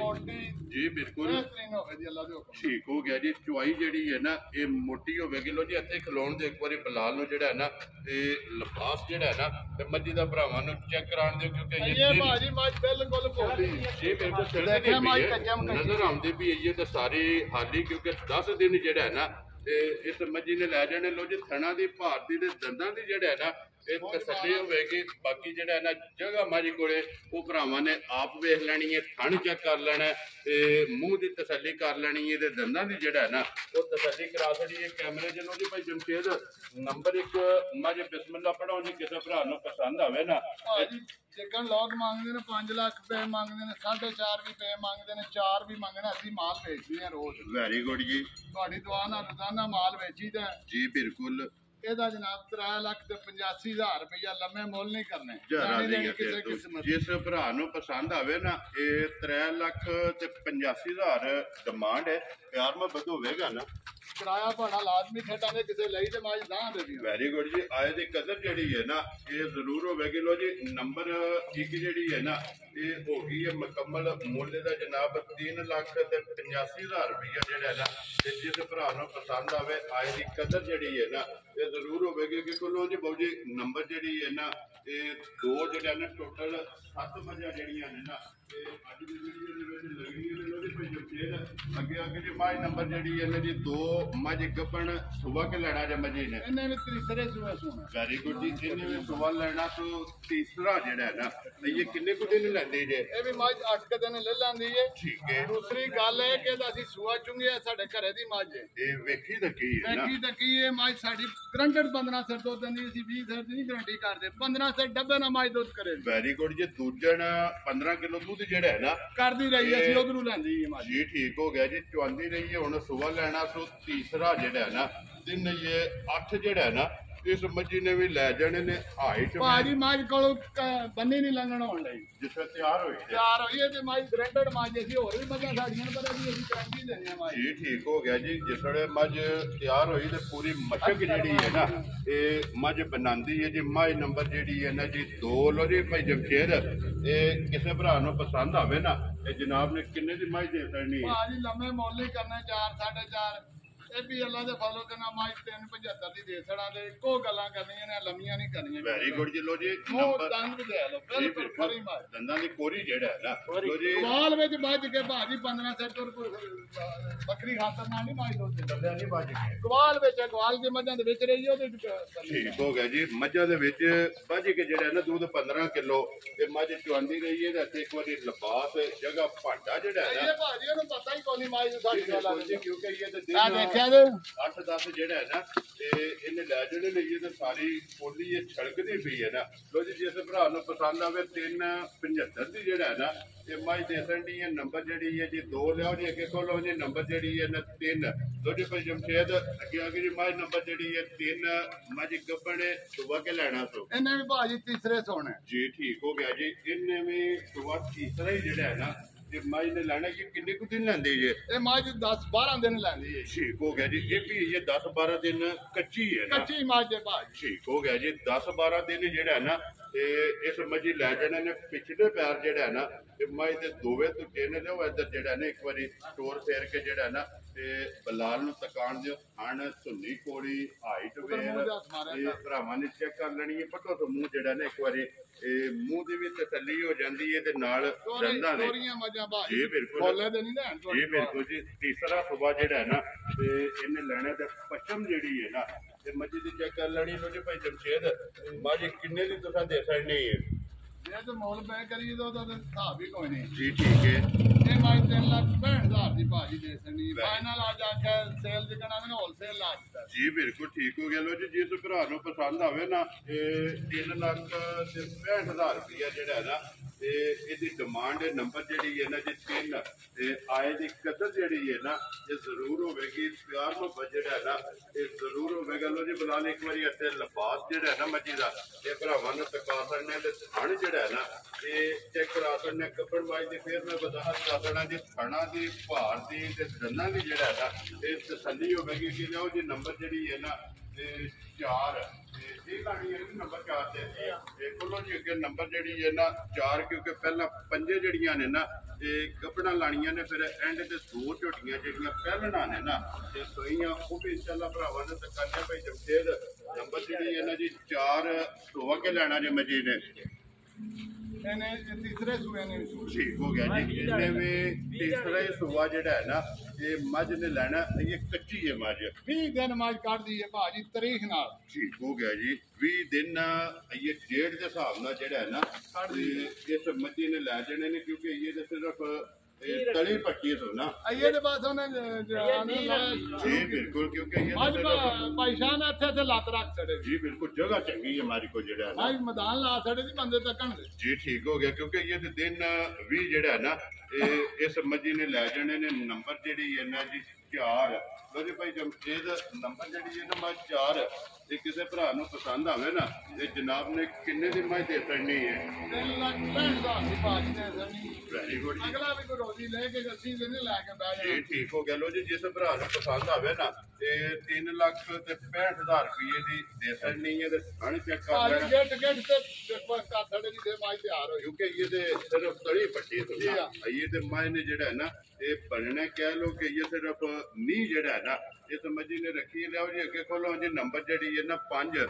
Speaker 1: ਜੀ ਬਿਲਕੁਲ।
Speaker 2: ਬਿਹਤਰੀਨ ਹੋਵੇ ਜੀ ਅੱਲਾ ਦੇ ਹੁਕਮ
Speaker 1: ਠੀਕ ਹੋ ਗਿਆ ਜੀ ਚੁਆਈ ਜਿਹੜੀ ਹੈ ਨਾ ਇਹ ਮੋਟੀ ਹੋਵੇਗੀ। ਲੋ ਜੀ ਇੱਥੇ ਖਲੋਣ ਦੇ ਇੱਕ ਵਾਰੀ ਬਲਾਲ ਨੂੰ ਜਿਹੜਾ ਹੈ ਨਾ ਇਹ ਲਿਬਾਸ ਜਿਹੜਾ ਹੈ ਨਾ ਤੇ ਮੱਜੀ ਦਾ ਭਰਾਵਾਂ ਨੂੰ ਚੈੱਕ ਕਰਾਉਣ ਦਿਓ ਕਿਉਂਕਿ ਇਹ
Speaker 2: ਭਾਜੀ ਮਾਂ ਬਿਲਕੁਲ ਭੋਲੀ
Speaker 1: ਜੀ ਬਿਲਕੁਲ ਤੇ। ਨਜ਼ਰ ਆਉਂਦੇ ਵੀ ਇਹ ਤਾਂ ਸਾਰੇ ਹਾਲੀ ਕਿਉਂਕਿ 10 ਦਿਨ ਜਿਹੜਾ ਹੈ ਨਾ, ਤੇ ਇਸ ਮੱਜੀ ਨੇ ਲੈ ਜਾਣੇ। ਲੋ ਜੀ, ਥਣਾ ਦੀ, ਭਾਰਤੀ ਦੇ ਦੰਦਾਂ ਦੀ ਜਿਹੜਾ ਹੈ ਨਾ ਇਹ ਤਸੱਲੀ ਹੋਵੇਗੀ ਬਾਕੀ ਜਿਹੜਾ ਹੈ ਨਾ ਜਗ੍ਹਾ ਮਾਰੀ ਕੋਲੇ ਉਹ ਭਰਾਵਾਂ ਨੇ ਆਪ ਵੇਖ ਲੈਣੀ ਹੈ ਥਣ ਚੈੱਕ ਕਰ ਲੈਣਾ ਤੇ ਮੂੰਹ ਦੀ ਤਸੱਲੀ ਕਰ ਲੈਣੀ ਹੈ ਤੇ ਦੰਦਾਂ ਦੀ ਜਿਹੜਾ ਹੈ ਨਾ ਉਹ ਤਸੱਲੀ ਕਰਾ ਛੜੀ ਹੈ ਕੈਮਰੇ ਜਨੋ ਜੀ ਭਾਈ ਜਮਸ਼ੇਦ ਨੰਬਰ 1 ਮੱਝ ਬਿਸਮਿਲ੍ਲਾ ਪੜਾਉ ਜੀ ਕਿਸੇ ਭਰਾ ਨੂੰ ਪਸੰਦ ਆਵੇ ਨਾ।
Speaker 2: ਚਿਕਨ ਲੋਕ ਮੰਗਦੇ ਨੇ 5 ਲੱਖ ਰੁਪਏ ਮੰਗਦੇ ਨੇ 4.5 ਵੀ ਰੁਪਏ ਮੰਗਦੇ ਨੇ 4 ਵੀ ਮੰਗਦੇ ਨੇ ਅਸੀਂ ਮਾਲ ਵੇਚਦੇ ਆ ਰੋਜ਼।
Speaker 1: ਵੈਰੀ ਗੁੱਡ ਜੀ।
Speaker 2: ਤੁਹਾਡੀ ਦੁਆ ਨਾਲ ਰੋਜ਼ਾਨਾ ਮਾਲ ਵੇਚੀਦਾ।
Speaker 1: ਜੀ ਬਿਲਕੁਲ।
Speaker 2: ਇਹਦਾ ਜਨਾਬ 3 ਲੱਖ ਤੇ 85000 ਰੁਪਇਆ ਲੰਮੇ ਮੁੱਲ ਨਹੀਂ ਕਰਨੇ।
Speaker 1: ਜਰਾ ਨਹੀਂ
Speaker 2: ਕਿਸੇ।
Speaker 1: ਜਿਸ ਭਰਾ ਨੂੰ ਪਸੰਦ ਆਵੇ ਨਾ ਇਹ 3 ਲੱਖ ਤੇ 85000 ਡਿਮਾਂਡ ਹੈ। ਪਿਆਰ ਮੁਹੱਬਤ ਹੋਵੇਗਾ ਨਾ।
Speaker 2: ਕਿਰਾਇਆ ਭਾੜਾ ਲਾਜ਼ਮੀ ਛੱਡਾਂਗੇ ਕਿਸੇ ਲਈ ਤੇ ਮਾਜ ਦਾਂ ਦੇ ਦਿਓ
Speaker 1: ਵੈਰੀ ਗੁੱਡ ਜੀ, ਆਏ ਦੀ ਕਦਰ ਜਿਹੜੀ ਹੈ ਨਾ, ਇਹ ਜ਼ਰੂਰ ਹੋਵੇਗੀ। ਲੋ ਜੀ ਨੰਬਰ ਇੱਕ ਜਿਹੜੀ ਹੈ ਨਾ, ਇਹ ਹੋ ਗਈ ਹੈ ਮੁਕੰਮਲ ਮੁੱਲ ਦਾ ਜਨਾਬ 3 ਲੱਖ ਤੇ 85000 ਰੁਪਇਆ ਜਿਹੜਾ ਹੈ ਨਾ, ਤੇ ਜਿਸ ਭਰਾ ਨੂੰ ਪਸੰਦ ਆਵੇ, ਆਏ ਦੀ ਕਦਰ ਜਿਹੜੀ ਹੈ ਨਾ, ਇਹ ਜ਼ਰੂਰ ਹੋਵੇਗੀ। ਕਿ ਕੋਲੋਂ ਜੀ ਬਾਊ ਜੀ ਨੰਬਰ ਜਿਹੜੀ ਹੈ ਨਾ, ਇਹ ਦੋ ਜਿਹੜੇ ਨੇ ਟੋਟਲ 7 ਮੱਝਾਂ ਜਿਹੜੀਆਂ ਨੇ ਨਾ ਤੇ ਅੱਜ ਦੀ ਵੀਡੀਓ ਦੇ ਵਿੱਚ ਲੱਗੀਆਂ ਨੇ ਲੋਦੇ ਪਈ ਜਮਸ਼ੇਦ ਅੱਗੇ ਅੱਗੇ ਜੀ ਮਾਈ ਨੰਬਰ ਜਿਹੜੀ ਹੈ ਨਾ ਜੀ ਦੋ ਮੱਝ ਗੱਪਣ ਸੁਬਾ ਕੇ ਲੈਣਾ ਜੇ ਮੱਝੀ ਨੇ।
Speaker 2: ਇਹਨੇ ਵੀ ਤੀਸਰੇ ਸੂਏ ਸੋਣਾ।
Speaker 1: ਵੈਰੀ ਗੁੱਡ ਜੀ ਇਹਨੇ ਵੀ ਸਵਾਲ ਲੈਣਾ ਤੋਂ ਤੀਸਰਾ ਜਿਹੜਾ ਹੈ ਨਾ ਤੇ ਇਹ ਕਿੰਨੇ ਕੁ ਦਿਨ ਲੈਂਦੇ ਜੇ?
Speaker 2: ਇਹ ਵੀ ਮਾਜ 8 ਕ ਦਿਨ ਲੈ ਲੈਂਦੀ ਏ।
Speaker 1: ਠੀਕ ਹੈ
Speaker 2: ਦੂਸਰੀ ਗੱਲ ਇਹ ਕਿ ਇਹਦਾ ਅਸੀਂ ਸੂਆ ਚੁੰਗਿਆ ਸਾਡੇ ਘਰੇ ਦੀ ਮੱਝ
Speaker 1: ਇਹ ਵੇਖੀ ਤਾਂ ਕੀ ਹੈ ਨਾ।
Speaker 2: ਦੇਖੀ ਤਾਂ ਕੀ ਇਹ ਮੱਝ ਸਾਡੀ ਗਰੰਟਡ 15 ਸਿਰ ਦੁੱਧ ਦਿੰਦੀ ਅਸੀਂ 20 ਸਿਰ ਦੀ ਨਹੀਂ ਗਰੰਟੀ ਕਰਦੇ। 15 ਸਿਰ ਡੱਬੇ ਨਾਲ ਮੱਝ ਦੁੱਧ ਕਰੇ।
Speaker 1: ਵੈਰੀ ਗੁੱਡ ਜੀ ਦੂਜਣ 15 ਕਿਲੋ ਦੁੱਧ ਜਿਹੜਾ ਹੈ ਨਾ
Speaker 2: ਕਰਦੀ ਰਹੀ ਅਸੀਂ ਉਧਰੋਂ ਲੈਂਦੀ ਏ ਮੱਝ
Speaker 1: ਜੀ ਠੀਕ ਹੋ ਗਿਆ ਜੀ ਚੁਆਂਦੀ ਰਹੀ ਹੈ ਹੁਣ ਸੁਬਾ ਲੈਣਾ ਸੋ ਤੀਸਰਾ ਜਿਹੜਾ ਹੈ ਨਾ ਤਿੰਨ ਇਹ 8 ਜਿਹੜਾ ਹੈ ਨਾ ਇਸ ਮੱਝੀ ਨੇ ਵੀ ਲੈ ਜਾਣੇ ਨੇ ਹਾਈਟ
Speaker 2: ਭਾਜੀ ਮੱਝ ਕੋਲੋਂ ਕ- ਬੰਨੀ ਨਹੀਂ ਲੰਘਣ ਹੋਣ ਲਈ
Speaker 1: ਜਿਸ ਵੇਲੇ ਤਿਆਰ ਹੋਈ ਹੈ
Speaker 2: ਤਿਆਰ ਹੋਈ ਏ ਤੇ ਮੱਝ ਗਰੰਟਡ ਮੱਝ ਅਸੀਂ ਹੋਰ ਵੀ ਮੱਝਾਂ ਸਾਡੀਆਂ ਨੂੰ ਪਤਾ ਵੀ ਅਸੀਂ ਗਰੰਟੀ ਲੈਣੀ ਆ ਮੱਝ
Speaker 1: ਜੀ ਠੀਕ ਹੋ ਗਿਆ ਜੀ। ਜਿਸ ਵੇਲੇ ਮੱਝ ਤਿਆਰ ਹੋਈ ਤੇ ਪੂਰੀ ਮਸ਼ਕ ਜਿਹੜੀ ਹੈ ਨਾ ਇਹ ਮੱਝ ਬਣਾਉਂਦੀ ਹੈ ਜੀ। ਮੱਝ ਨੰਬਰ ਜਿਹੜੀ ਹੈ ਨਾ ਜੀ ਦੋ ਲੋ ਜੀ ਭਾਈ ਜਮਸ਼ੇਦ ਇਹ ਕਿਸੇ ਭਰਾ ਨੂੰ ਪਸੰਦ ਆਵੇ ਨਾ ਇਹ ਜਨਾਬ ਨੇ ਕਿੰਨੇ ਦੀ ਮੱਝ ਦੇ ਦੇਣੀ ਹੈ?
Speaker 2: ਭਾਜੀ ਲੰਮੇ ਮੁੱਲ ਹੀ ਕਰਨੇ 4 4.5 ਇਹ ਵੀ ਅੱਲਾ ਦੇ ਫਲੋ ਤੇ ਨਾ ਮੱਝ 375 ਦੀ ਦੇ ਛੜਾ ਦੇ ਇੱਕੋ ਗੱਲਾਂ ਕਰਨੀਆਂ ਨੇ ਲੰਮੀਆਂ ਨਹੀਂ ਕਰਨੀਆਂ।
Speaker 1: ਵੈਰੀ ਗੁੱਡ ਜੀ ਲੋ ਜੀ ਨੰਬਰ
Speaker 2: ਦੰਦ ਵੀ ਦੇ ਲੋ ਬਿਲਕੁਲ ਖਰੀ ਮੱਝ
Speaker 1: ਦੰਦਾਂ ਦੀ ਕੋਰੀ ਜਿਹੜਾ ਹੈ ਨਾ। ਲੋ ਜੀ।
Speaker 2: ਕਮਾਲ ਵਿੱਚ ਵੱਜ ਕੇ ਭਾਜੀ 15 ਸਿਰ ਤੋਂ ਕੋਈ ਬੱਕਰੀ ਖਾਤਰ ਨਾਲ ਨਹੀਂ ਮਾਈ ਦੋਤੇ
Speaker 1: ਦੰਦਾਂ ਨਹੀਂ ਵੱਜ ਗਏ
Speaker 2: ਗਵਾਲ ਵਿੱਚ ਗਵਾਲ ਦੇ ਮੱਝਾਂ ਦੇ ਵਿੱਚ ਰਹੀ ਉਹਦੇ।
Speaker 1: ਠੀਕ ਹੋ ਗਿਆ ਜੀ। ਮੱਝਾਂ ਦੇ ਵਿੱਚ ਵੱਜ ਕੇ ਜਿਹੜਾ ਨਾ ਦੁੱਧ 15 ਕਿਲੋ ਤੇ ਮੱਝ ਚੁਆਂਦੀ ਰਹੀ ਹੈ ਤੇ ਇੱਕ ਵਾਰੀ ਲਿਬਾਸ ਜਗ੍ਹਾ ਭਾਂਡਾ ਜਿਹੜਾ ਹੈ
Speaker 2: ਇਹ
Speaker 1: ਨਾ
Speaker 2: ਭਾਜੀ ਉਹਨੂੰ ਪਤਾ ਹੀ ਕੋਈ ਨਹੀਂ ਮਾਈ ਨੂੰ ਸਾਡੀ ਗੱਲ ਆ।
Speaker 1: ਜੀ ਕਿਉਂਕਿ ਇਹ ਤੇ
Speaker 2: ਆ
Speaker 1: ਦਿਨ
Speaker 2: ਜੇ
Speaker 1: 8-10 ਜਿਹੜਾ ਹੈ ਨਾ ਤੇ ਇਹਨੇ ਲੈ ਜਿਹੜੇ ਲਈ ਤੇ ਸਾਰੀ ਪੋਲੀ ਇਹ ਛਲਕਦੀ ਪਈ ਹੈ ਨਾ। ਲੋ ਜੀ ਜਿਸ ਭਰਾ ਨੂੰ ਪਸੰਦ ਆਵੇ 375 ਦੀ ਜਿਹੜਾ ਹੈ ਨਾ ਇਹ ਮਾਈ ਦੇ ਸੰਡੀ ਹੈ ਨੰਬਰ ਜਿਹੜੀ ਹੈ ਜੀ ਦੋ ਲਿਆਓ ਜੀ ਅੱਗੇ ਕੋਲੋਂ ਜੀ ਨੰਬਰ ਜਿਹੜੀ ਹੈ ਨਾ 3 ਲੋ ਜੀ ਭਾਈ ਜਮਸ਼ੇਦ ਅੱਗੇ ਅੱਗੇ ਜੀ ਮਾਈ ਨੰਬਰ ਜਿਹੜੀ ਹੈ 3 ਮਾਜੀ ਗੱਬਣੇ ਸੁਬਾ ਕੇ ਲੈਣਾ ਸੋ।
Speaker 2: ਇਹਨੇ ਵੀ ਭਾਜੀ ਤੀਸਰੇ ਸੋਣੇ
Speaker 1: ਜੀ ਠੀਕ ਹੋ ਗਿਆ ਜੀ। ਇਹਨੇ ਵੀ ਸੁਬਾ ਤੀਸਰਾ ਹੀ ਜਿਹੜਾ ਹੈ ਨਾ ਤੇ ਮਾਈ ਨੇ ਲੈਣਾ ਕਿ ਕਿੰਨੇ ਕੁ ਦਿਨ ਲੈਂਦੇ ਜੇ
Speaker 2: ਇਹ? ਮੱਝ 10 12 ਦਿਨ ਲੈਂਦੀ ਹੈ
Speaker 1: ਠੀਕ ਹੋ ਗਿਆ ਜੀ। ਇਹ ਵੀ ਇਹ 10 12 ਦਿਨ ਕੱਚੀ ਹੈ ਨਾ?
Speaker 2: ਕੱਚੀ ਮੱਝ ਹੈ ਭਾਜੀ
Speaker 1: ਠੀਕ ਹੋ ਗਿਆ ਜੀ। 10 12 ਦਿਨ ਜਿਹੜਾ ਨਾ ਤੇ ਇਸ ਮੱਝੀ ਲੈ ਜਾਣੇ ਨੇ ਪਿਛਲੇ ਪੈਰ ਜਿਹੜਾ ਨਾ ਤੇ ਮੱਝ ਦੇ ਦੋਵੇਂ ਤੋਂ ਨੇ ਲਿਓ ਇੱਧਰ ਜਿਹੜਾ ਨੇ ਇੱਕ ਵਾਰੀ ਟੋਰ ਫੇਰ ਕੇ ਜਿਹੜਾ ਨਾ ਤੇ ਬਲਾਲ ਨੂੰ ਤਕਾਣ ਦਿਓ। ਹਣ ਧੁੰਨੀ ਕੋੜੀ ਹਾਈਟ ਵੇਰ ਇਹ। ਭਰਾਵਾਂ ਨੇ ਚੈੱਕ ਕਰ ਲੈਣੀ ਹੈ ਪੱਟੋ ਤੋਂ ਮੂੰਹ ਜਿਹੜਾ ਨੇ ਇੱਕ ਵਾਰੀ ਇਹ ਮੂੰਹ ਦੀ ਵੀ ਤਸੱਲੀ ਹੋ ਜਾਂਦੀ ਹੈ ਤੇ ਨਾਲ
Speaker 2: ਤੋਰੀ
Speaker 1: ਦੰਦਾਂ ਨੇ ਜੀ, ਬਿਲਕੁਲ। ਜੀ ਬਿਲਕੁਲ ਜੀ। ਤੀਸਰਾ ਸੁਬਾ ਜਿਹੜਾ ਹੈ ਨਾ ਤੇ ਇਹਨੇ ਲੈਣਾ ਤੇ ਪੱਛਮ ਜਿਹੜੀ ਹੈ ਨਾ ਤੇ ਮੱਝੀ ਦੀ ਚੈੱਕ ਕਰ ਲੈਣੀ ਲੋ ਜੀ ਭਾਈ ਜਮਸ਼ੇਦ ਮਾਜੀ ਕਿੰਨੇ ਦੀ ਤੁਸੀਂ ਦੇ ਸਕਣੀ ਹੈ?
Speaker 2: ਇਹ ਤਾਂ ਮੁੱਲ ਪੈ ਕਰੀਏ ਤਾਂ ਉਹਦਾ ਤਾਂ ਹਿਸਾਬ ਹੀ ਕੋਈ ਨਹੀਂ।
Speaker 1: ਜੀ ਠੀਕ ਹੈ।
Speaker 2: ਇਹ ਮਾਈ 3 ਲੱਖ 65000 ਦੀ ਭਾਜੀ ਦੇ ਸਣੀ ਫਾਈਨਲ ਆ ਜਾ ਕੇ ਸੇਲ ਜਿਕਣਾ ਨੇ ਹੋਲਸੇਲ ਲਾ ਦਿੱਤਾ।
Speaker 1: ਜੀ ਬਿਲਕੁਲ ਠੀਕ ਹੋ ਗਿਆ। ਲੋ ਜੀ ਜਿਸ ਭਰਾ ਨੂੰ ਪਸੰਦ ਆਵੇ ਨਾ ਇਹ 3 ਲੱਖ ਤੇ 65000 ਰੁਪਇਆ ਜਿਹੜਾ ਹੈ ਨਾ ਤੇ ਇਹਦੀ ਡਿਮਾਂਡ ਨੰਬਰ ਜਿਹੜੀ ਹੈ ਨਾ ਜੀ 3 ਤੇ ਆਏ ਦੀ ਕਦਰ ਜਿਹੜੀ ਹੈ ਨਾ, ਇਹ ਜ਼ਰੂਰ ਹੋਵੇਗੀ, ਪਿਆਰ ਮੁਹੱਬਤ ਜਿਹੜਾ ਹੈ ਨਾ, ਇਹ ਜ਼ਰੂਰ ਹੋਵੇਗਾ। ਲੋ ਜੀ ਬਲਾਲ ਇੱਕ ਵਾਰੀ ਇੱਥੇ ਲਿਬਾਸ ਜਿਹੜਾ ਹੈ ਨਾ ਮੱਜੀ ਦਾ, ਇਹ ਭਰਾਵਾਂ ਨੂੰ ਤਕਾ ਸਕਦੇ ਤੇ ਥਣ ਜਿਹੜਾ ਹੈ ਨਾ, ਇਹ ਚੈੱਕ ਕਰਾ ਸਕਦੇ ਕੱਪੜ ਵਾਈ ਦੀ ਫੇਰ ਮੈਂ ਵਜ਼ਾਹਤ ਕਰ ਦੇਣਾ ਜੀ, ਥਣਾ ਦੀ, ਭਾਰ ਦੀ ਤੇ ਦੰਨਾ ਦੀ ਜਿਹੜਾ ਹੈ ਨਾ, ਇਹ ਤਸੱਲੀ ਹੋਵੇਗੀ ਕਿ ਲਓ ਜੀ ਨੰਬਰ ਜਿਹੜੀ ਹੈ ਨਾ ਤੇ 4 ਇਹ ਲਾਣੀ ਹੈ ਨੰਬਰ 4 ਤੇ ਇਹ ਕੋਲੋਂ ਜੀ ਅੱਗੇ ਨੰਬਰ ਜਿਹੜੀ ਹੈ ਨਾ 4 ਕਿਉਂਕਿ ਪਹਿਲਾਂ ਪੰਜੇ ਜਿਹੜੀਆਂ ਨੇ ਨਾ, ਇਹ ਗੱਬੜਾਂ ਲਾਣੀਆਂ ਨੇ, ਫਿਰ ਐਂਡ ਤੇ ਦੋ ਝੋਟੀਆਂ ਜਿਹੜੀਆਂ ਪਹਿਲਣਾ ਨੇ ਨਾ, ਤੇ ਸੋਈਆਂ ਉਹ ਵੀ ਇਨਸ਼ਾਅੱਲਾ ਭਰਾਵਾਂ ਨੇ ਤਕਾਨੇ ਭਾਈ ਜਮਸ਼ੇਦ ਨੰਬਰ ਜਿਹੜੀ ਹੈ ਨਾ ਜੀ 4 ਧੋਵਾ ਕੇ ਲੈਣਾ ਜੇ ਮਜੀ ਨੇ। ਲੈਣਾ ਇਹ ਕੱਚੀ ਹੈ ਮੱਝ।
Speaker 2: 20 ਦਿਨ ਮੱਝ ਕੱਢਦੀ ਹੈ ਭਾਜੀ ਤਰੀਖ ਨਾਲ।
Speaker 1: ਠੀਕ ਹੋ ਗਿਆ ਜੀ। 20 ਦਿਨ ਇਹ ਡੇਢ ਦੇ ਹਿਸਾਬ ਨਾਲ ਜਿਹੜਾ ਹੈ ਨਾ ਇਸ ਮੱਝੀ ਨੇ ਲੈ ਜਾਣੇ ਨੇ ਕਿਉਂਕਿ ਇਹ ਤਾਂ ਸਿਰਫ ਇਹ ਤਲੀ ਪੱਟੀ ਤੋਂ ਨਾ
Speaker 2: ਅਈਏ ਦੇ ਬਾਅਦ ਉਹਨੇ ਜਾਨ
Speaker 1: ਜੀ ਬਿਲਕੁਲ ਕਿਉਂਕਿ ਇਹ ਤਾਂ
Speaker 2: ਅੱਜ
Speaker 1: ਸਿਰਫ
Speaker 2: ਪੈਸਾ ਨਾ ਇੱਥੇ ਤੇ ਲੱਤ ਰੱਖ ਛੜੇ
Speaker 1: ਜੀ ਬਿਲਕੁਲ ਜਗ੍ਹਾ ਚੰਗੀ ਹੈ ਹਮਾਰੀ ਕੋ ਜਿਹੜਾ ਹੈ ਨਾ
Speaker 2: ਅੱਜ ਮੈਦਾਨ ਲਾ ਛੜੇ ਦੀ ਬੰਦੇ ਤੱਕਣ ਦੇ
Speaker 1: ਜੀ ਤੇ ਦਿਨ 20 ਜਿਹੜਾ ਹੈ ਨਾ ਇਹ ਇਸ ਮੱਝੀ ਨੇ ਲੈ ਜਾਣੇ ਨੇ ਨੰਬਰ ਜਿਹੜੀ ਇਹਨਾਂ ਜੀ 4 ਲੋ ਜੀ ਭਾਈ ਜਮਸ਼ੇਦ ਨੰਬਰ ਜਿਹੜੀ ਹੈ ਨਾ ਮੱਝ 4 ਇਹ ਕਿਸੇ ਭਰਾ ਨੂੰ ਪਸੰਦ ਆਵੇ ਨਾ ਇਹ ਜਨਾਬ ਨੇ ਕਿੰਨੇ ਦੀ ਮੱਝ ਦੇ ਸਕਣੀ ਹੈ?
Speaker 2: ਤਿੰਨ ਲੱਖ ਪੈਂਹਠ ਹਜ਼ਾਰ ਦੀ ਬਾਜੀ ਨੇ ਜ਼ਮੀਨ
Speaker 1: ਵੈਰੀ ਗੁੱਡ ਜੀ।
Speaker 2: ਅਗਲਾ ਵੀ ਕੋਈ ਰੋਜ਼ੀ ਲੈ ਕੇ ਅਸੀਂ ਦਿਨ ਲੈ ਕੇ ਬਹਿ
Speaker 1: ਇਹ
Speaker 2: ਜਾਣਾ।
Speaker 1: ਠੀਕ ਹੋ ਗਿਆ। ਲੋ ਜੀ ਜਿਸ ਭਰਾ ਨੂੰ ਪਸੰਦ ਆਵੇ ਨਾ ਤੇ 3 ਲੱਖ ਤੇ 65000 ਰੁਪਏ ਦੀ ਦੇ ਸਕਣੀ ਹੈ ਤੇ ਹਣ ਚੈੱਕ ਕਰ
Speaker 2: ਭਾਜੀ
Speaker 1: ਲੈਣਾ।
Speaker 2: ਗੇਟ ਗੇਟ ਤੇ ਦੇਖੋ ਕਰ ਸਾਡੇ ਦੀ ਦੇ ਮਾਈ ਤਿਆਰ ਹੋਈ।
Speaker 1: ਕਿਉਂਕਿ ਇਹ ਤੇ ਸਿਰਫ ਤੜੀ ਪੱਟੀ ਤੋਂ
Speaker 2: ਜੀ
Speaker 1: ਇਹ ਤੇ ਮਾਇਨੇ ਜਿਹੜਾ ਹੈ ਨਾ ਇਹ ਬਣਨਾ ਕਹਿ ਲੋ ਕਿ ਇਹ ਸਿਰਫ ਨੀ ਜਿਹੜਾ ਹੈ ਨਾ ਇਹ ਸਮਝੀ ਨੇ ਰੱਖੀ ਲਿਆਓ ਜੀ ਅੱਗੇ ਖੋਲੋ ਜੀ ਨੰਬਰ ਜਿਹੜੀ ਹੈ ਨਾ 5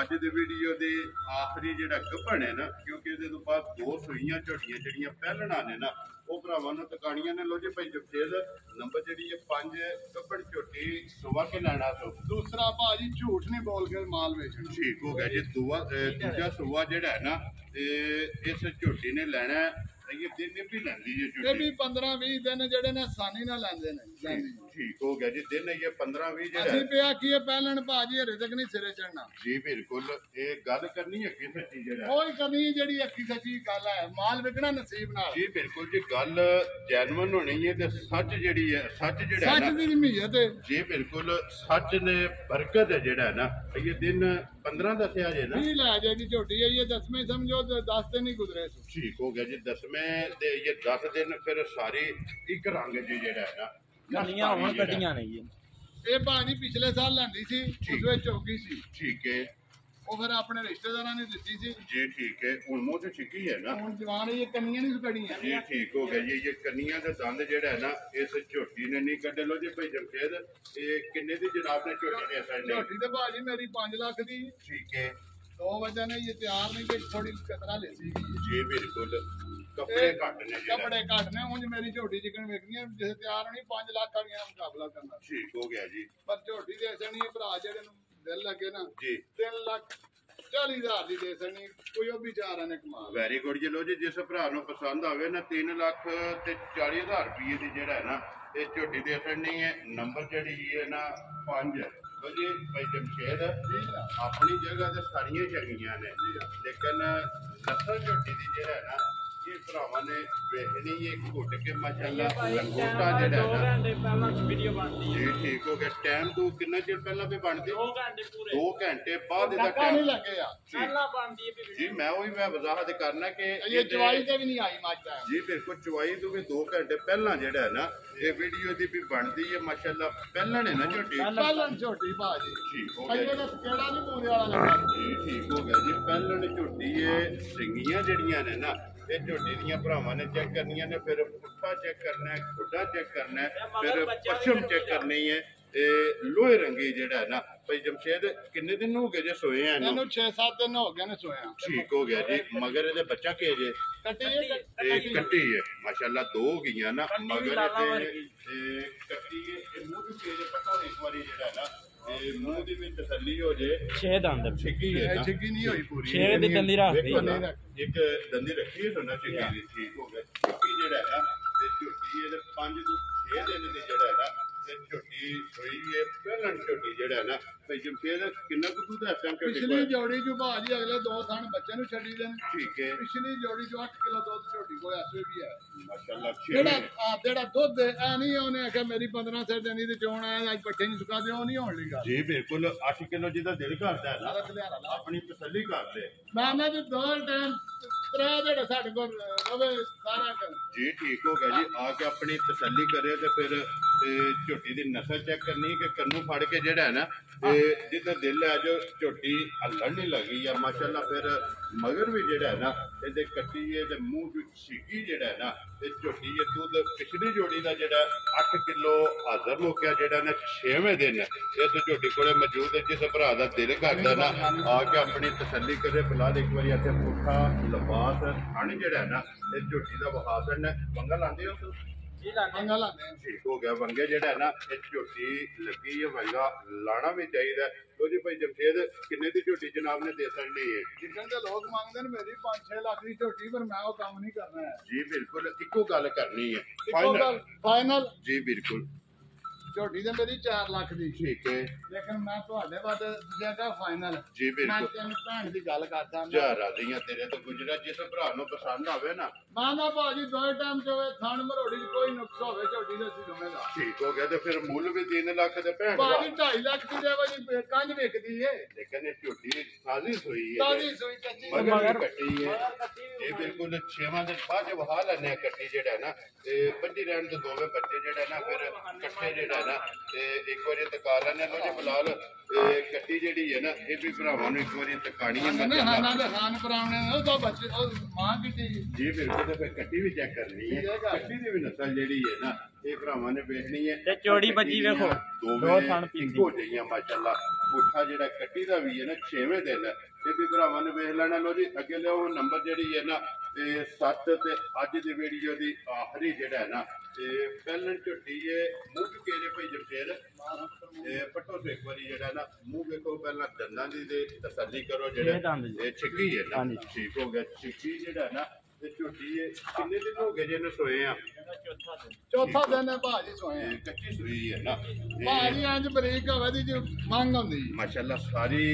Speaker 1: ਅੱਜ ਦੀ ਵੀਡੀਓ ਦੇ ਆਖਰੀ ਜਿਹੜਾ ਗੱਭਣ ਹੈ ਨਾ ਕਿਉਂਕਿ ਇਹਦੇ ਤੋਂ ਬਾਅਦ ਦੋ ਸੂਈਆਂ ਝੋਟੀਆਂ ਜਿਹੜੀਆਂ ਪਹਿਲਣਾ ਨੇ ਨਾ ਉਹ ਭਰਾਵਾਂ ਨੂੰ ਟਿਕਾਣੀਆਂ ਨੇ। ਲੋ ਜੀ ਭਾਈ ਜਪਤੇਜ ਨੰਬਰ ਜਿਹੜੀ ਹੈ 5 ਗੱਭਣ ਝੋਟੀ ਸੁਵਾ ਕੇ ਲੈਣਾ ਸੋ?
Speaker 2: ਦੂਸਰਾ ਭਾਜੀ ਝੂਠ ਨਹੀਂ ਬੋਲ ਕੇ ਮਾਲ ਵੇਚਣਾ।
Speaker 1: ਠੀਕ ਹੋ ਗਿਆ ਜੀ ਦੂਆ ਦੂਜਾ ਸੂਆ ਜਿਹੜਾ ਹੈ ਨਾ ਤੇ ਇਸ ਝੋਟੀ ਨੇ ਲੈਣਾ ਤੇ ਇਹ ਦਿਨ ਵੀ ਲੈਂਦੀ ਹੈ
Speaker 2: ਇਹ ਵੀ 15 20 ਦਿਨ ਜਿਹੜੇ ਨੇ ਆਸਾਨੀ ਨਾਲ ਲੈਂਦੇ ਨੇ ਜਾਂਦੀ
Speaker 1: ਠੀਕ ਹੋ ਗਿਆ ਜੀ ਦਿਨ ਇਹ 15 20 ਜਿਹੜਾ
Speaker 2: ਅਸੀਂ
Speaker 1: ਹੈ।
Speaker 2: ਪਿਆ ਕੀ ਇਹ ਪਹਿਲਣ ਭਾਜੀ ਹਰੇ ਤੱਕ ਨਹੀਂ ਸਿਰੇ ਚੜਨਾ
Speaker 1: ਜੀ ਬਿਲਕੁਲ ਇਹ ਗੱਲ ਕਰਨੀ ਹੈ ਕਿ ਸੱਚੀ ਜਿਹੜਾ
Speaker 2: ਕੋਈ ਕਮੀ ਜਿਹੜੀ ਅੱਖੀ ਸੱਚੀ ਗੱਲ ਹੈ ਮਾਲ ਵਿਕਣਾ ਨਸੀਬ ਨਾਲ।
Speaker 1: ਜੀ ਬਿਲਕੁਲ ਜੀ ਗੱਲ ਜੈਨੂਇਨ ਹੋਣੀ ਹੈ ਤੇ ਸੱਚ ਜਿਹੜੀ ਹੈ ਸੱਚ ਜਿਹੜਾ ਹੈ
Speaker 2: ਸੱਚ ਦੀ ਮਹੀਤ ਹੈ
Speaker 1: ਜੀ ਬਿਲਕੁਲ ਸੱਚ ਨੇ ਬਰਕਤ ਹੈ ਜਿਹੜਾ ਹੈ ਨਾ। ਇਹ ਦਿਨ 15 ਦੱਸਿਆ ਜੇ ਨਾ।
Speaker 2: ਵੀ ਲੈ ਜਾਏਗੀ ਝੋਟੀ ਹੈ ਇਹ ਦਸਵੇਂ ਸਮਝੋ ਤੇ 10 ਤੇ ਨਹੀਂ ਗੁਜ਼ਰੇ ਸੋ।
Speaker 1: ਠੀਕ ਹੋ ਗਿਆ ਜੀ ਦਸਵੇਂ ਤੇ ਇਹ 10 ਦਿਨ ਫਿਰ ਸਾਰੇ ਇੱਕ ਰੰਗ ਜਿਹੜਾ ਹੈ ਨਾ।
Speaker 3: ਗਲੀਆਂ ਹੁਣ ਕੱਢੀਆਂ ਨੇ ਜੀ।
Speaker 2: ਇਹ ਭਾਜੀ ਪਿਛਲੇ ਸਾਲ ਲੈਂਦੀ ਸੀ ਉਸ ਵਿੱਚ ਚੌਕੀ ਸੀ।
Speaker 1: ਠੀਕ ਹੈ।
Speaker 2: ਉਹ ਫਿਰ ਆਪਣੇ ਰਿਸ਼ਤੇਦਾਰਾਂ ਨੇ ਦਿੱਤੀ ਸੀ।
Speaker 1: ਜੀ ਠੀਕ ਹੈ। ਹੁਣ ਮੂੰਹ ਤੇ ਛਿੱਕੀ ਹੈ ਨਾ?
Speaker 2: ਹੁਣ ਜਵਾਨ ਇਹ ਕੰਨੀਆਂ ਨਹੀਂ ਸੁਕੜੀਆਂ
Speaker 1: ਜੀ ਠੀਕ ਹੋ ਗਿਆ ਜੀ। ਇਹ ਕੰਨੀਆਂ ਦਾ ਦੰਦ ਜਿਹੜਾ ਹੈ ਨਾ ਇਸ ਝੋਟੀ ਨੇ ਨਹੀਂ ਕੱਢ। ਲੋ ਜੀ ਭਾਈ ਜਮਸ਼ੇਦ ਇਹ ਕਿੰਨੇ ਦੀ ਜਨਾਬ ਨੇ ਝੋਟੀ ਨੇ ਨਹੀਂ
Speaker 2: ਝੋਟੀ ਤੇ ਭਾਜੀ ਮੇਰੀ 5 ਲੱਖ ਦੀ।
Speaker 1: ਠੀਕ ਹੈ।
Speaker 2: ਦੋ ਵਜੇ ਨੇ ਇਹ ਤਿਆਰ ਨਹੀਂ ਕਿ ਥੋੜੀ ਕਤਰਾ ਲੈ ਸੀ
Speaker 1: ਜੀ ਬਿਲਕੁਲ। ਕੱਪੜੇ ਘੱਟ ਨੇ
Speaker 2: ਕੱਪੜੇ ਘੱਟ ਨੇ ਉਂਝ ਮੇਰੀ ਝੋਟੀ ਜਿਕਣ ਵੇਖਣੀ ਹੈ ਜੇ ਤਿਆਰ ਨਹੀਂ 5 ਲੱਖ ਵਾਲੀਆਂ ਨਾਲ ਮੁਕਾਬਲਾ ਕਰਨਾ।
Speaker 1: ਠੀਕ ਹੋ ਗਿਆ ਜੀ।
Speaker 2: ਪਰ ਝੋਟੀ ਦੇ ਸਣੀ ਭਰਾ ਜਿਹੜੇ ਨੂੰ ਦਿਲ ਲੱਗੇ ਨਾ
Speaker 1: ਜੀ।
Speaker 2: 3 ਲੱਖ 40 ਹਜ਼ਾਰ ਦੀ ਦੇ ਸਣੀ ਕੋਈ ਉਹ ਵਿਚਾਰਾਂ ਨੇ ਕਮਾਲ
Speaker 1: ਵੈਰੀ ਗੁੱਡ ਜੀ। ਲੋ ਜੀ ਜਿਸ ਭਰਾ ਨੂੰ ਪਸੰਦ ਆਵੇ ਨਾ 3 ਲੱਖ ਤੇ 40 ਹਜ਼ਾਰ ਰੁਪਏ ਦੀ ਜਿਹੜਾ ਹੈ ਨਾ ਇਹ ਝੋਟੀ ਦੇ ਨਹੀਂ ਹੈ। ਨੰਬਰ ਜਿਹੜੀ ਹੈ ਨਾ 5 ਲੋ ਜੀ ਭਾਈ ਜਮਸ਼ੇਦ ਆਪਣੀ ਜਗ੍ਹਾ ਤੇ ਸਾਰੀਆਂ ਚੰਗੀਆਂ ਨੇ। ਲੇਕਿਨ ਨਸਲ ਝੋਟੀ ਦੀ ਜਿਹੜਾ ਹੈ ਨਾ ਇਹ ਭਰਾਵਾਂ ਨੇ ਵੇਖਣੀ ਇਹ ਘੁੱਟ ਕੇ ਮਾਸ਼ਾਅੱਲਾ ਲੰਗੋਟਾ ਜਿਹੜਾ ਹੈ
Speaker 3: ਘੰਟੇ ਪਹਿਲਾਂ ਵੀਡੀਓ ਬਣਦੀ
Speaker 1: ਜੀ ਠੀਕ ਹੋ ਗਿਆ। ਟਾਈਮ ਤੋਂ ਕਿੰਨਾ ਚਿਰ ਪਹਿਲਾਂ ਵੀ ਬਣਦੀ?
Speaker 3: 2 ਘੰਟੇ ਪੂਰੇ।
Speaker 1: 2 ਘੰਟੇ ਬਾਅਦ ਇਹਦਾ ਟਾਈਮ
Speaker 2: ਲੱਗੇ ਆ
Speaker 3: ਪਹਿਲਾਂ ਬਣਦੀ ਹੈ
Speaker 1: ਜੀ ਮੈਂ ਉਹੀ ਮੈਂ ਵਜ਼ਾਹਤ ਕਰਨਾ ਕਿ
Speaker 2: ਇਹ ਚਵਾਈ ਤੇ ਵੀ ਨਹੀਂ ਆਈ ਮਾਚਾ
Speaker 1: ਜੀ ਬਿਲਕੁਲ ਚਵਾਈ ਤੋਂ ਵੀ 2 ਘੰਟੇ ਪਹਿਲਾਂ ਜਿਹੜਾ ਹੈ ਨਾ ਇਹ ਵੀਡੀਓ ਦੀ ਵੀ ਬਣਦੀ ਹੈ ਮਾਸ਼ਾਅੱਲਾ ਪਹਿਲਾਂ ਨੇ ਨਾ ਝੋਟੀ?
Speaker 2: ਪਹਿਲਾਂ ਝੋਟੀ ਭਾਜੀ।
Speaker 1: ਠੀਕ ਹੋ ਗਿਆ
Speaker 2: ਕਿਹੜਾ ਨਹੀਂ ਪੂਰੇ ਵਾਲਾ ਲੱਗਾ।
Speaker 1: ਜੀ ਠੀਕ ਹੋ ਗਿਆ ਜੀ। ਪਹਿਲਾਂ ਨੇ ਝੋਟੀ ਇਹ ਸਿੰਗੀਆਂ ਜਿਹੜੀਆਂ ਨੇ ਨਾ ਇਹ ਝੋਟੀ ਦੀਆਂ ਭਰਾਵਾਂ ਨੇ ਚੈੱਕ ਕਰਨੀਆਂ ਨੇ ਫਿਰ ਪੁੱਠਾ ਚੈੱਕ ਕਰਨਾ ਹੈ ਖੁੱਡਾ ਚੈੱਕ ਕਰਨਾ ਹੈ ਫਿਰ ਪੱਛਮ ਚੈੱਕ ਕਰਨੀ ਹੈ ਤੇ ਲੋਹੇ ਰੰਗੀ ਜਿਹੜਾ ਹੈ ਨਾ ਭਾਈ ਜਮਸ਼ੇਦ ਕਿੰਨੇ ਦਿਨ ਹੋ ਗਏ ਜੇ ਸੋਏ ਆ ਇਹਨੂੰ?
Speaker 2: ਇਹਨੂੰ 6-7 ਦਿਨ ਹੋ ਗਏ ਨੇ ਸੋਇਆ
Speaker 1: ਠੀਕ ਹੋ ਗਿਆ ਜੀ ਮਗਰ ਇਹਦੇ ਬੱਚਾ ਕੇ ਜੇ
Speaker 2: ਕੱਟੀ
Speaker 1: ਇਹ ਕੱਟੀ ਹੈ ਮਾਸ਼ਾਅੱਲਾ ਦੋ ਹੋ ਗਈਆਂ ਨਾ ਮਗਰ। ਤੇ ਕੱਟੀ ਹੈ, ਇਹ ਮੂੰਹ ਦੀ ਤੇਜ ਪਟੋ ਇੱਕ ਵਾਰੀ ਜਿਹੜਾ ਨਾ ਇਹ ਮੂੰਹ ਦੀ ਵੀ ਤਸੱਲੀ ਹੋ ਜੇ।
Speaker 3: 6 ਦੰਦ।
Speaker 1: ਛਿੱਕੀ ਹੈ ਨਾ
Speaker 2: ਛਿੱਕੀ ਨਹੀਂ ਹੋਈ ਪੂਰੀ।
Speaker 3: ਛੇ ਦੀ ਦੰਦੀ ਰੱਖ
Speaker 1: ਵੇਖੋ
Speaker 3: ਲਈ
Speaker 1: ਨਾ, ਇੱਕ ਦੰਦੀ ਰੱਖੀ ਹੈ ਨਾ ਛਿੱਕੀ ਦੀ ਠੀਕ ਹੋ ਗਿਆ। ਛਿੱਕੀ ਜਿਹੜਾ ਹੈ ਨਾ ਤੇ ਝੋਟੀ ਇਹਦੇ 5 ਤੋਂ 6 ਦਿਨ ਦੀ ਜਿਹੜਾ ਹੈ ਨਾ ਤੇ ਝੋਟੀ ਸੋਈ ਹੈ ਪਹਿਲਾਂ ਝੋਟੀ ਜਿਹੜਾ ਨਾ ਭਈ ਜਮਸ਼ੇਦ ਕਿੰਨਾ ਕੁ ਦੁੱਧ ਟਾਈਮ ਝੋਟੀ
Speaker 2: ਪਿਛਲੀ
Speaker 1: ਕੋਲ
Speaker 2: ਜੋੜੀ ਚ ਭਾਜੀ ਅਗਲੇ ਦੋ ਥਣ ਬੱਚੇ ਨੂੰ ਛੱਡੀ ਦੇਣ।
Speaker 1: ਠੀਕ ਹੈ।
Speaker 2: ਪਿਛਲੀ ਜੋੜੀ ਚ 8 ਕਿਲੋ ਦੁੱਧ ਝੋਟੀ ਕੋਲ ਐਸਵੇ ਵੀ ਹੈ।
Speaker 1: ਮਾਸ਼ਾਅੱਲਾ
Speaker 2: ਜਿਹੜਾ ਆ ਜਿਹੜਾ ਦੁੱਧ ਐ ਨਹੀਂ ਉਹਨੇ ਆਖਿਆ ਮੇਰੀ 15 ਸਿਰ ਦੇਣੀ ਤੇ ਚੋਣ ਆਇਆ ਅੱਜ ਪੱਠੇ ਨਹੀਂ ਸੁਕਾ ਦਿਓ ਨਹੀਂ ਹੋਣ ਲਈ ਗੱਲ।
Speaker 1: ਜੀ ਬਿਲਕੁਲ 8 ਕਿਲੋ ਜਿਹਦਾ ਦਿਲ ਕਰਦਾ ਹੈ ਨਾ ਆਪਣੀ ਤਸੱਲੀ ਕਰ ਲੈ
Speaker 2: ਮੈਂ ਨਾ ਜੀ ਦੋ ਟਾਈਮ ਤਰੇ ਜਿਹੜੇ ਸਾਡੇ ਕੋਲ ਰਵੇ ਸਾਰਾ ਕਰ
Speaker 1: ਜੀ, ਠੀਕ ਹੋ ਗਿਆ ਜੀ। ਆ ਕੇ ਆਪਣੀ ਤਸੱਲੀ ਕਰੇ ਤੇ ਫਿਰ ਝੋਟੀ ਦੀ ਨਸਲ ਚੈੱਕ ਕਰਨੀ ਕਿ ਕੰਨੂ ਫੜ ਕੇ ਜਿਹੜਾ ਹੈ ਨਾ ਤੇ ਜਿੱਦਾਂ ਦਿਲ ਹੈ ਜੋ ਝੋਟੀ ਹੱਲਣ ਨਹੀਂ ਲੱਗੀ ਆ ਮਾਸ਼ਾਅੱਲਾ ਫਿਰ ਮਗਰ ਵੀ ਜਿਹੜਾ ਹੈ ਨਾ, ਇਹਦੇ ਕੱਟੀ ਇਹਦੇ ਮੂੰਹ ਵਿੱਚ ਛਿੱਕੀ ਜਿਹੜਾ ਹੈ ਨਾ, ਤੇ ਝੋਟੀ ਇਹ ਦੁੱਧ ਪਿਛਲੀ ਜੋੜੀ ਦਾ ਜਿਹੜਾ 8 ਕਿਲੋ ਹਾਜ਼ਰ ਹੋ ਜਿਹੜਾ ਨਾ 6ਵੇਂ ਦਿਨ ਇਸ ਝੋਟੀ ਕੋਲੇ ਮੌਜੂਦ ਹੈ, ਜਿਸ ਭਰਾ ਦਾ ਦਿਲ ਕਰਦਾ ਨਾ, ਆ ਕੇ ਆਪਣੀ ਤਸੱਲੀ ਕਰੇ। ਫਿਲਹਾਲ ਇੱਕ ਵਾਰੀ ਇੱਥੇ ਪੁੱਠਾ ਲਿਬਾਸ ਹਣ ਜਿਹੜਾ ਹੈ ਨਾ, ਇਹ ਝੋਟੀ ਦਾ ਵਹਾਸਨ ਹੈ। ਮੰਗਲ ਆਂਦੇ ਹੋ ਤੁਸੀਂ?
Speaker 2: ਮੰਗਾ ਲਾਉਂਦੇ
Speaker 1: ਹੋ ਗਿਆ ਵੰਗੇ ਜਿਹੜਾ ਹੈ ਨਾ ਇਹ ਝੋਟੀ ਲੱਗੀ ਹੈ ਵੰਗਾ ਲਾਣਾ ਵੀ ਚਾਹੀਦਾ ਲੋ ਜੀ ਭਾਈ ਜਮਸ਼ੇਦ ਕਿੰਨੇ ਦੀ ਝੋਟੀ ਜਨਾਬ ਨੇ ਦੇ ਸਕਣੀ ਹੈ?
Speaker 2: ਜਿੱਦਣ ਦੇ ਲੋਕ ਮੰਗਦੇ ਨੇ ਮੇਰੀ 5-6 ਲੱਖ ਦੀ ਝੋਟੀ ਪਰ ਮੈਂ ਉਹ ਕੰਮ ਨਹੀਂ ਕਰਨਾ ਹੈ।
Speaker 1: ਜੀ ਬਿਲਕੁਲ ਇੱਕੋ ਗੱਲ ਕਰਨੀ ਹੈ। ਫਾਈਨਲ
Speaker 2: ਫਾਈਨਲ
Speaker 1: ਜੀ ਬਿਲਕੁਲ।
Speaker 2: ਝੋਟੀ ਤੇ ਮੇਰੀ 4 ਲੱਖ ਦੀ।
Speaker 1: ਠੀਕ ਹੈ।
Speaker 2: ਲੇਕਿਨ ਮੈਂ ਤੁਹਾਡੇ ਵੱਲ ਜਿਹੜਾ ਫਾਈਨਲ
Speaker 1: ਜੀ
Speaker 2: ਮੈਂ
Speaker 1: ਬਿਲਕੁਲ
Speaker 2: ਤੈਨੂੰ ਭੈਣ ਦੀ ਗੱਲ ਕਰਦਾ ਮੈਂ।
Speaker 1: ਜਾ ਰਾਜ਼ੀਆਂ ਤੇਰੇ ਤੋਂ ਗੁਜਰਾ ਜਿਸ ਭਰਾ ਨੂੰ ਪਸੰਦ ਆਵੇ ਨਾ।
Speaker 2: ਮਾਂ ਨਾ ਭਾਜੀ ਦੋਏ ਟਾਈਮ ਚ ਹੋਵੇ ਥਣ ਮਰੋੜੀ ਚ ਕੋਈ ਨੁਕਸ ਹੋਵੇ ਝੋਟੀ ਦੇ ਸੀ ਦੋਵੇਂ ਦਾ
Speaker 1: ਠੀਕ ਹੋ ਗਿਆ ਤੇ ਫਿਰ ਮੁੱਲ ਵੀ 3 ਲੱਖ ਦੇ ਭੈਣ ਦਾ।
Speaker 2: ਭਾਜੀ 2.5 ਲੱਖ ਦੀ ਦੇਵਾ ਜੀ ਕੰਜ ਵਿਕਦੀ ਏ।
Speaker 1: ਲੇਕਿਨ ਇਹ ਝੋਟੀ ਸਾਜ਼ੀ ਹੋਈ ਹੈ
Speaker 2: ਤਾਜ਼ੀ ਸੂਈ ਕੱਚੀ।
Speaker 1: ਮਗਰ ਕੱਟੀ ਹੈ ਇਹ ਬਿਲਕੁਲ ਛੇਵਾਂ ਦਿਨ ਬਾਅਦ ਜਬ ਹਾਲ ਲੈਣੇ ਕੱਟੀ ਜਿਹੜਾ ਨਾ। ਤੇ ਪੰਜੀ ਰਹਿਣ ਦੇ ਦੋਵੇਂ ਬੱਚੇ ਜਿਹੜਾ ਨਾ ਫਿਰ ਇਕੱਠੇ ਜਿਹੜਾ ਨਾ ਤੇ ਇੱਕ ਵਾਰੀ ਤਕਾ ਲੈਣੇ ਲੋ ਜੀ ਬਲਾਲ ਇਹ ਕੱਟੀ ਜਿਹੜੀ ਹੈ ਨਾ ਇਹ ਵੀ ਭਰਾਵਾਂ ਨੂੰ ਇੱਕ ਵਾਰੀ ਤਕਾਣੀ ਹੈ
Speaker 2: ਨਾ
Speaker 1: ਮਤਲਬ
Speaker 2: ਹਾਨਾ ਦੇ ਖਾਨ ਪਰਾਉਣੇ ਉਹ ਤਾਂ ਬੱਚੇ ਉਹ ਮਾਂ ਕਿੱਡੀ ਜੀ
Speaker 1: ਬਿਲਕੁਲ ਤੇ ਫਿਰ ਕੱਟੀ ਵੀ ਚੈੱਕ ਕਰਨੀ ਹੈ
Speaker 2: ਹੈ।
Speaker 1: ਕੱਟੀ ਦੀ ਵੀ ਨਸਲ ਜਿਹੜੀ ਹੈ ਨਾ ਇਹ ਭਰਾਵਾਂ ਨੇ ਵੇਖਣੀ ਹੈ
Speaker 3: ਤੇ ਚੌੜੀ ਬੱਜੀ ਵੇਖੋ। ਦੋ ਥਣ ਪੀਂਦੀ।
Speaker 1: ਇੱਕੋ ਜਿਹੀਆਂ ਮਾਸ਼ਾਅੱਲਾ ਪੁੱਠਾ ਜਿਹੜਾ ਕੱਟੀ ਦਾ ਵੀ ਹੈ ਨਾ 6ਵੇਂ ਦਿਨ ਹੈ। ਇਹ ਵੀ ਭਰਾਵਾਂ ਨੇ ਵੇਖ ਲੈਣਾ ਲੋ ਜੀ ਅੱਗੇ ਲਿਓ ਨੰਬਰ ਜਿਹੜੀ ਹੈ ਨਾ ਇਹ 7 ਤੇ ਅੱਜ ਦੀ ਵੀਡੀਓ ਦੀ ਆਖਰੀ ਜਿਹੜਾ ਹੈ ਨਾ ਤੇ ਪਹਿਲਾਂ ਝੁੱਟੀ ਹੈ ਮੂੰਹ ਕੇ ਜੇ ਭਾਈ ਜਮਸ਼ੇਰ ਇਹ ਪੱਟੋ ਤੋਂ ਇੱਕ ਵਾਰੀ ਜਿਹੜਾ ਨਾ ਮੂੰਹ ਵੇਖੋ ਪਹਿਲਾਂ ਦੰਦਾਂ ਦੀ ਤੇ ਤਸੱਲੀ ਕਰੋ ਜਿਹੜਾ। ਇਹ ਛਿੱਕੀ ਹੈ ਨਾ। ਠੀਕ ਹੋ ਗਿਆ ਛਿੱਕੀ ਜਿਹੜਾ ਨਾ ਤੇ ਝੁੱਟੀ ਹੈ ਕਿੰਨੇ ਦਿਨ ਹੋ ਗਏ ਜੇ ਇਹਨੂੰ ਸੋਏ ਆ?
Speaker 2: ਚੌਥਾ ਦਿਨ ਹੈ ਭਾਜੀ ਸੋਏ
Speaker 1: ਇਹ ਕੱਚੀ ਸੂਈ ਹੈ ਨਾ। ਇਹ
Speaker 2: ਭਾਜੀ ਇੰਜ ਬਰੀਕ ਹੋਵੇ ਦੀ ਜੀ ਮੰਗ ਹੁੰਦੀ
Speaker 1: ਮਾਸ਼ਾਅੱਲਾ ਸਾਰੀ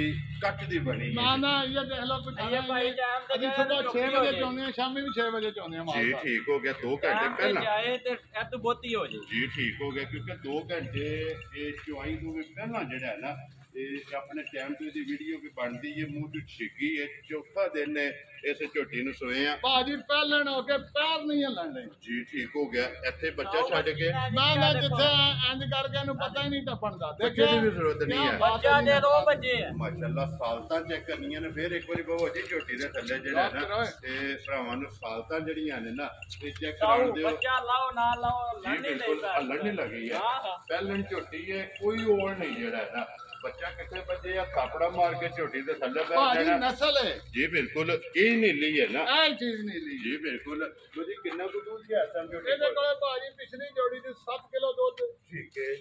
Speaker 1: ਕੱਚ ਦੀ ਬਣੀ
Speaker 2: ਨਾ
Speaker 1: ਹੈ।
Speaker 2: ਨਾ ਇਹ ਦੇਖ ਲਓ
Speaker 3: ਇਹ ਭਾਈ ਜਾਨ ਤੇ
Speaker 2: ਅਸੀਂ ਸਵੇਰ
Speaker 3: ਚੌਕੀ
Speaker 2: 6
Speaker 3: ਹੋ
Speaker 2: ਵਜੇ। ਚੋਂਦੇ ਆ ਸ਼ਾਮੀ ਵੀ 6 ਵਜੇ ਚੋਂਦੇ ਆ ਮਾਲ
Speaker 1: ਜੀ। ਠੀਕ ਹੋ ਗਿਆ 2 ਘੰਟੇ
Speaker 3: ਤੇ
Speaker 1: ਪਹਿਲਾਂ।
Speaker 3: ਜਾਏ ਤੇ ਇਹ ਤੋਂ ਬਹੁਤੀ ਹੋ ਜੇ।
Speaker 1: ਜੀ ਠੀਕ ਹੋ ਗਿਆ ਕਿਉਂਕਿ 2 ਘੰਟੇ ਇਹ ਚੁਆਈ ਨੂੰ ਵੀ ਪਹਿਲਾਂ ਜਿਹੜਾ ਹੈ ਨਾ ਇਹ ਆਪਣੇ ਟਾਈਮ ਤੇ ਦੀ ਵੀਡੀਓ ਵੀ ਬਣਦੀ ਹੈ ਮੂੰਹ ਚ ਛਿੱਗੀ ਹੈ ਚੌਥਾ ਦਿਨ ਹੈ ਇਸ ਝੋਟੀ ਨੂੰ ਸੋਏ ਆ
Speaker 2: ਭਾਜੀ ਪਹਿਲਣ ਹੋ ਕੇ ਪੈਰ ਨਹੀਂ ਹਿੱਲਣ ਦੇ
Speaker 1: ਜੀ ਠੀਕ ਹੋ ਗਿਆ ਇੱਥੇ ਬੱਚਾ ਛੱਡ ਕੇ।
Speaker 2: ਮੈਂ ਨਾ ਜਿੱਥੇ ਇੰਜ ਕਰਕੇ ਇਹਨੂੰ ਪਤਾ ਹੀ ਨਹੀਂ ਟੱਪਣ ਦਾ।
Speaker 1: ਬੱਚੇ ਦੀ ਵੀ ਜ਼ਰੂਰਤ ਨਹੀਂ ਹੈ।
Speaker 3: ਬੱਚਾ ਦੇ ਦੋ ਬੱਚੇ ਆ।
Speaker 1: ਮਾਸ਼ਾਅੱਲਾ ਸਾਲਤਾਂ ਚੈੱਕ ਕਰਨੀਆਂ ਨੇ ਫਿਰ ਇੱਕ ਵਾਰੀ ਬਹੁ ਜੀ ਝੋਟੀ ਦੇ ਥੱਲੇ ਜਿਹੜਾ ਨਾ ਤੇ ਭਰਾਵਾਂ ਨੂੰ ਸਾਲਤਾਂ ਜਿਹੜੀਆਂ ਨੇ ਨਾ ਇਹ ਚੈੱਕ
Speaker 3: ਲਾਓ
Speaker 1: ਕਰਾਉਣ ਦਿਓ।
Speaker 3: ਬੱਚਾ ਲਾਓ ਨਾ ਲਾਓ ਲੜਨੀ
Speaker 1: ਲੱਗੀ ਹੈ। ਪਹਿਲਣ ਝੋਟੀ ਹੈ ਕੋਈ ਓੜ ਨਹੀਂ ਜਿਹੜਾ ਨਾ ਬੱਚਾ ਕਿੱਥੇ ਬੱਜੇ ਆ? ਥਾਪੜਾ ਮਾਰ ਕੇ ਝੋਟੀ ਦੇ ਥੱਲੇ ਬੈਠ
Speaker 2: ਭਾਜੀ
Speaker 1: ਜਾਣਾ।
Speaker 2: ਨਸਲ ਹੈ।
Speaker 1: ਜੀ ਬਿਲਕੁਲ ਇਹ ਨੀਲੀ ਹੈ ਨਾ।
Speaker 2: ਇਹ ਚੀਜ਼ ਨਹੀਂ ਲਈ।
Speaker 1: ਜੀ ਬਿਲਕੁਲ ਤੁਸੀਂ ਕਿੰਨਾ ਕੁ
Speaker 2: ਇਹਦੇ
Speaker 1: ਕੋਲ?
Speaker 2: ਕੋਲੇ ਭਾਜੀ ਪਿਛਲੀ ਜੋੜੀ ਚ 7 ਕਿਲੋ ਦੁੱਧ
Speaker 1: ਠੀਕ ਹੈ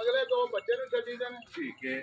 Speaker 2: ਅਗਲੇ ਦੋ ਬੱਚੇ ਨੂੰ ਛੱਡੀ ਦੇਣ
Speaker 1: ਠੀਕ ਹੈ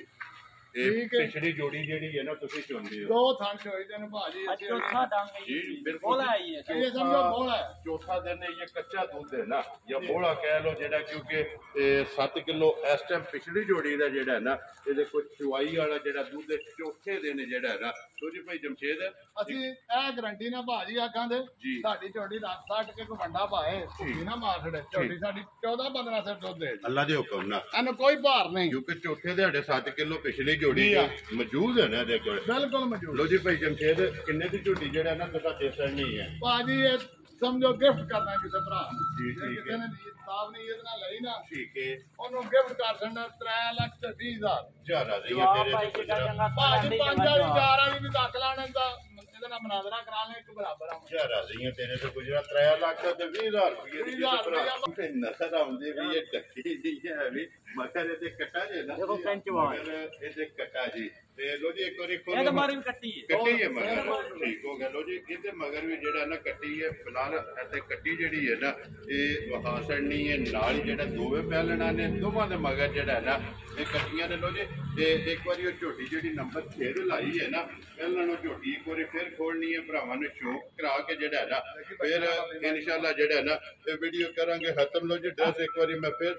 Speaker 1: ਇਹ
Speaker 2: ਠੀਕ ਹੈ।
Speaker 1: ਪਿਛਲੀ ਜੋੜੀ ਜਿਹੜੀ ਹੈ ਨਾ ਤੁਸੀਂ ਚੁਣਦੇ ਹੋ।
Speaker 2: ਦੋ ਥਣ ਚੋਈ ਦੇਣ ਭਾਜੀ
Speaker 3: ਅੱਜ ਚੌਥਾ ਡੰਗ
Speaker 1: ਜੀ, ਬਿਲਕੁਲ।
Speaker 3: ਬੋਲਾ ਆਈ ਹੈ
Speaker 2: ਇਹ। ਸਮਝੋ ਬੋਲਾ ਹੈ।
Speaker 1: ਚੌਥਾ ਦਿਨ ਇਹ ਇਹ ਕੱਚਾ ਦੁੱਧ ਹੈ ਨਾ ਜਾਂ ਬੋਲਾ ਕਹਿ ਲਓ ਜਿਹੜਾ ਕਿਉਂਕਿ ਇਹ 7 ਕਿਲੋ ਇਸ ਟਾਈਮ ਪਿਛਲੀ ਜੋੜੀ ਦਾ ਜਿਹੜਾ ਹੈ ਨਾ ਇਹਦੇ ਕੋਈ ਚੁਆਈ ਵਾਲਾ ਜਿਹੜਾ ਦੁੱਧ ਹੈ, ਚੌਥੇ ਦਿਨ ਜਿਹੜਾ ਹੈ ਨਾ। ਸੋਜੀ ਭਾਈ ਜਮਸ਼ੇਦ
Speaker 2: ਅਸੀਂ ਇਹ ਗਰੰਟੀ ਨਾਲ ਭਾਜੀ ਆਖਾਂ ਦੇ
Speaker 1: ਜੀ।
Speaker 2: ਸਾਡੀ ਝੋਟੀ ਰੱਖ ਸੱਟ ਕੇ ਕੋ ਵੰਡਾ ਪਾਏ ਭੁੱਖੀ ਨਾ ਮਾਰ ਛੜੇ ਝੋਟੀ ਸਾਡੀ 14 15 ਸਿਰ ਦੁੱਧ ਦੇ
Speaker 1: ਅੱਲਾ ਦੇ ਹੁਕਮ ਨਾਲ।
Speaker 2: ਇਹਨੂੰ ਕੋਈ ਭਾਰ ਨਹੀਂ।
Speaker 1: ਕਿਉਂਕਿ ਚੌਥੇ ਦਿਹਾੜੇ 7 ਕਿਲੋ ਪਿਛਲੀ ਜੋੜੀ
Speaker 2: ਆ।
Speaker 1: ਮੌਜੂਦ ਹੈ ਨਾ ਇਹਦੇ ਕੋਲ।
Speaker 2: ਬਿਲਕੁਲ ਮੌਜੂਦ।
Speaker 1: ਲੋ ਜੀ ਭਾਈ ਜਮਸ਼ੇਦ ਕਿੰਨੇ ਦੀ ਝੋਟੀ ਜਿਹੜਾ ਨਾ ਤੁਹਾਡਾ ਦੇਸਣ ਨਹੀਂ ਹੈ?
Speaker 2: ਭਾਜੀ ਇਹ ਸਮਝੋ ਗਿਫਟ ਕਰਨਾ ਕਿਸੇ ਭਰਾ ਨੂੰ।
Speaker 1: ਜੀ,
Speaker 2: ਜੇ
Speaker 1: ਠੀਕ
Speaker 2: ਕਿਸੇ
Speaker 1: ਹੈ।
Speaker 2: ਨੇ ਨੀਤ ਸਾਹਿਬ ਨੇ ਇਹਦੇ ਨਾਲ ਲਈ ਨਾ
Speaker 1: ਠੀਕ ਹੈ।
Speaker 2: ਉਹਨੂੰ ਗਿਫਟ ਕਰ ਦੇਣਾ 3 ਲੱਖ ਤੇ 20 ਹਜ਼ਾਰ।
Speaker 1: ਜ਼ਿਆਦਾ ਦੀ
Speaker 3: ਜਵਾਬ
Speaker 1: ਤੇਰੇ
Speaker 3: ਭਾਈ
Speaker 1: ਤੇ ਗੁਜਰਾ
Speaker 3: ਚੰਗਾ
Speaker 2: ਭਾਜੀ ਪੰਜ ਵਾਲੀ ਚਾਰ ਵਾਲੀ ਵੀ ਦੱਸ ਲੈਣੇ ਦਾ ਇਹਦੇ ਨਾਲ ਮਨਾਦਰਾ ਕਰਾ ਲੈ ਇੱਕ ਬਰਾਬਰ ਆ।
Speaker 1: ਜ਼ਿਆਦਾ ਦੀਆਂ ਤੇਰੇ ਤੇ ਗੁਜਰਾ 3 ਲੱਖ ਤੇ 20000 ਰੁਪਏ ਦੀ
Speaker 2: ਵੀਹ ਹਜ਼ਾਰ
Speaker 1: ਕਿਸੇ ਭਰਾ।
Speaker 2: ਰੁਪਇਆ।
Speaker 1: ਤੇ ਨਸਰ ਆਉਂਦੀ ਵੀ ਇਹ ਡੱਕੀ ਦੀ ਹੈ ਵੀ। ਮਗਰ ਇਹਦੇ ਕਟਾ ਜੇ ਨਾ
Speaker 3: ਦੇਖੋ ਕੰਚ ਵਾਲ।
Speaker 1: ਮਗਰ ਇਹਦੇ ਕਟਾ ਜੀ। ਤੇ ਲੋ ਜੀ ਇੱਕ ਵਾਰੀ
Speaker 3: ਇਹ ਤਾਂ
Speaker 1: ਖੋਲੋ
Speaker 3: ਮਾਰੀ ਵੀ ਕੱਟੀ ਹੈ।
Speaker 1: ਕੱਟੀ ਹੈ ਮਗਰ। ਠੀਕ ਹੋ ਗਿਆ। ਲੋ ਜੀ ਇਹਦੇ ਮਗਰ ਵੀ ਜਿਹੜਾ ਨਾ ਕੱਟੀ ਹੈ ਫਿਲਹਾਲ ਇੱਥੇ ਕੱਟੀ ਜਿਹੜੀ ਹੈ ਨਾ ਇਹ ਵਹਾਸਣੀ ਹੈ ਨਾਲ ਹੀ ਜਿਹੜਾ ਦੋਵੇਂ ਪਹਿਲਣਾ ਨੇ ਦੋਵਾਂ ਦੇ ਮਗਰ ਜਿਹੜਾ ਹੈ ਨਾ ਇਹ ਕੱਟੀਆਂ ਨੇ। ਲੋ ਜੀ ਤੇ ਇੱਕ ਵਾਰੀ ਉਹ ਝੋਟੀ ਜਿਹੜੀ ਨੰਬਰ 6 ਤੇ ਲਾਈ ਹੈ ਨਾ ਪਹਿਲਾਂ ਨੂੰ ਝੋਟੀ ਇੱਕ ਵਾਰੀ ਫਿਰ ਖੋਲਣੀ ਹੈ ਭਰਾਵਾਂ ਨੂੰ ਸ਼ੌਕ ਕਰਾ ਕੇ ਜਿਹੜਾ ਹੈ ਨਾ ਫਿਰ ਇਨਸ਼ਾਅੱਲਾ ਜਿਹੜਾ ਨਾ ਇਹ ਵੀਡੀਓ ਕਰਾਂਗੇ ਖਤਮ। ਲੋ ਜੀ ਡਰੈਸ ਇੱਕ ਵਾਰੀ ਮੈਂ ਫਿਰ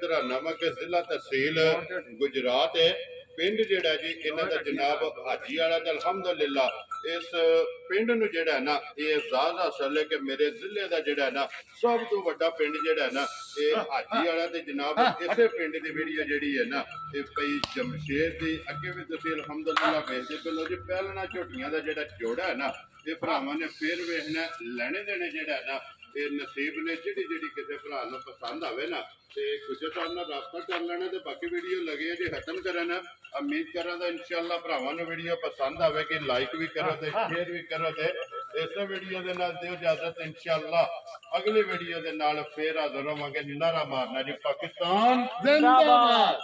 Speaker 1: ਕਿ ਜ਼ਿਲ੍ਹਾ ਤਹਿਸੀਲ ਗੁਜਰਾਤ ਹੈ। ਪਿੰਡ ਜਿਹੜਾ ਜੀ, ਇਹਨਾਂ ਦਾ ਜਨਾਬ ਹਾਜੀ ਵਾਲਾ ਤੇ ਅਲਹਮਦੁਲਿਲਾ, ਇਸ ਪਿੰਡ ਨੂੰ ਜਿਹੜਾ ਹੈ ਨਾ, ਇਹ ਜ਼ਾਜ਼ ਹਾਸਲ ਹੈ ਕਿ ਮੇਰੇ ਜ਼ਿਲ੍ਹੇ ਦਾ ਜਿਹੜਾ ਹੈ ਨਾ, ਸਭ ਤੋਂ ਵੱਡਾ ਪਿੰਡ ਜਿਹੜਾ ਹੈ ਨਾ ਇਹ ਹਾਜੀ ਵਾਲਾ ਤੇ ਜਨਾਬ ਇਸੇ ਪਿੰਡ ਦੀ ਵੀਡੀਓ ਜਿਹੜੀ ਹੈ ਨਾ ਇਹ ਪਈ ਜਮਸ਼ੇਰ ਦੀ। ਅੱਗੇ ਵੀ ਤੁਸੀਂ ਅਲਹਮਦੁਲਿਲਾ ਵੇਖਦੇ ਪਏ ਲੋ ਜੀ ਪਹਿਲਣਾ ਝੋਟੀਆਂ ਦਾ ਜਿਹੜਾ ਜੋੜਾ ਹੈ ਨਾ ਇਹ ਭਰਾਵਾਂ ਨੇ ਫੇਰ ਵੇਖਣਾ ਲੈਣੇ ਦੇਣੇ ਜਿਹੜਾ ਨਾ ਇਹ ਨਸੀਬ ਨੇ ਜਿਹੜੀ ਜਿਹੜੀ ਕਿਸੇ ਭਰਾ ਨੂੰ ਪਸੰਦ ਆਵੇ ਨਾ ਤੇ ਗੁੱਜਰ ਸਾਹਿਬ ਨਾਲ ਰਾਬਤਾ ਕਰ ਲੈਣਾ ਤੇ ਬਾਕੀ ਵੀਡੀਓ ਲੱਗੇ ਜੇ ਖਤਮ ਕਰਨ ਉਮੀਦ ਕਰਾਂ ਤਾਂ ਇਨਸ਼ਾਅੱਲਾ ਭਰਾਵਾਂ ਨੂੰ ਵੀਡੀਓ ਪਸੰਦ ਆਵੇਗੀ ਲਾਈਕ ਵੀ ਕਰੋ ਤੇ ਸ਼ੇਅਰ ਵੀ ਕਰੋ ਤੇ ਇਸ ਵੀਡੀਓ ਦੇ ਨਾਲ ਦਿਓ ਇਜਾਜ਼ਤ, ਇਨਸ਼ਾਅੱਲਾ। ਅਗਲੀ ਵੀਡੀਓ ਦੇ ਨਾਲ ਫੇਰ ਹਾਜ਼ਰ ਹੋਵਾਂਗੇ। ਨਾਰਾ ਮਾਰਨਾ ਜੀ ਪਾਕਿਸਤਾਨ।
Speaker 2: ਜ਼ਿੰਦਾਬਾਦ।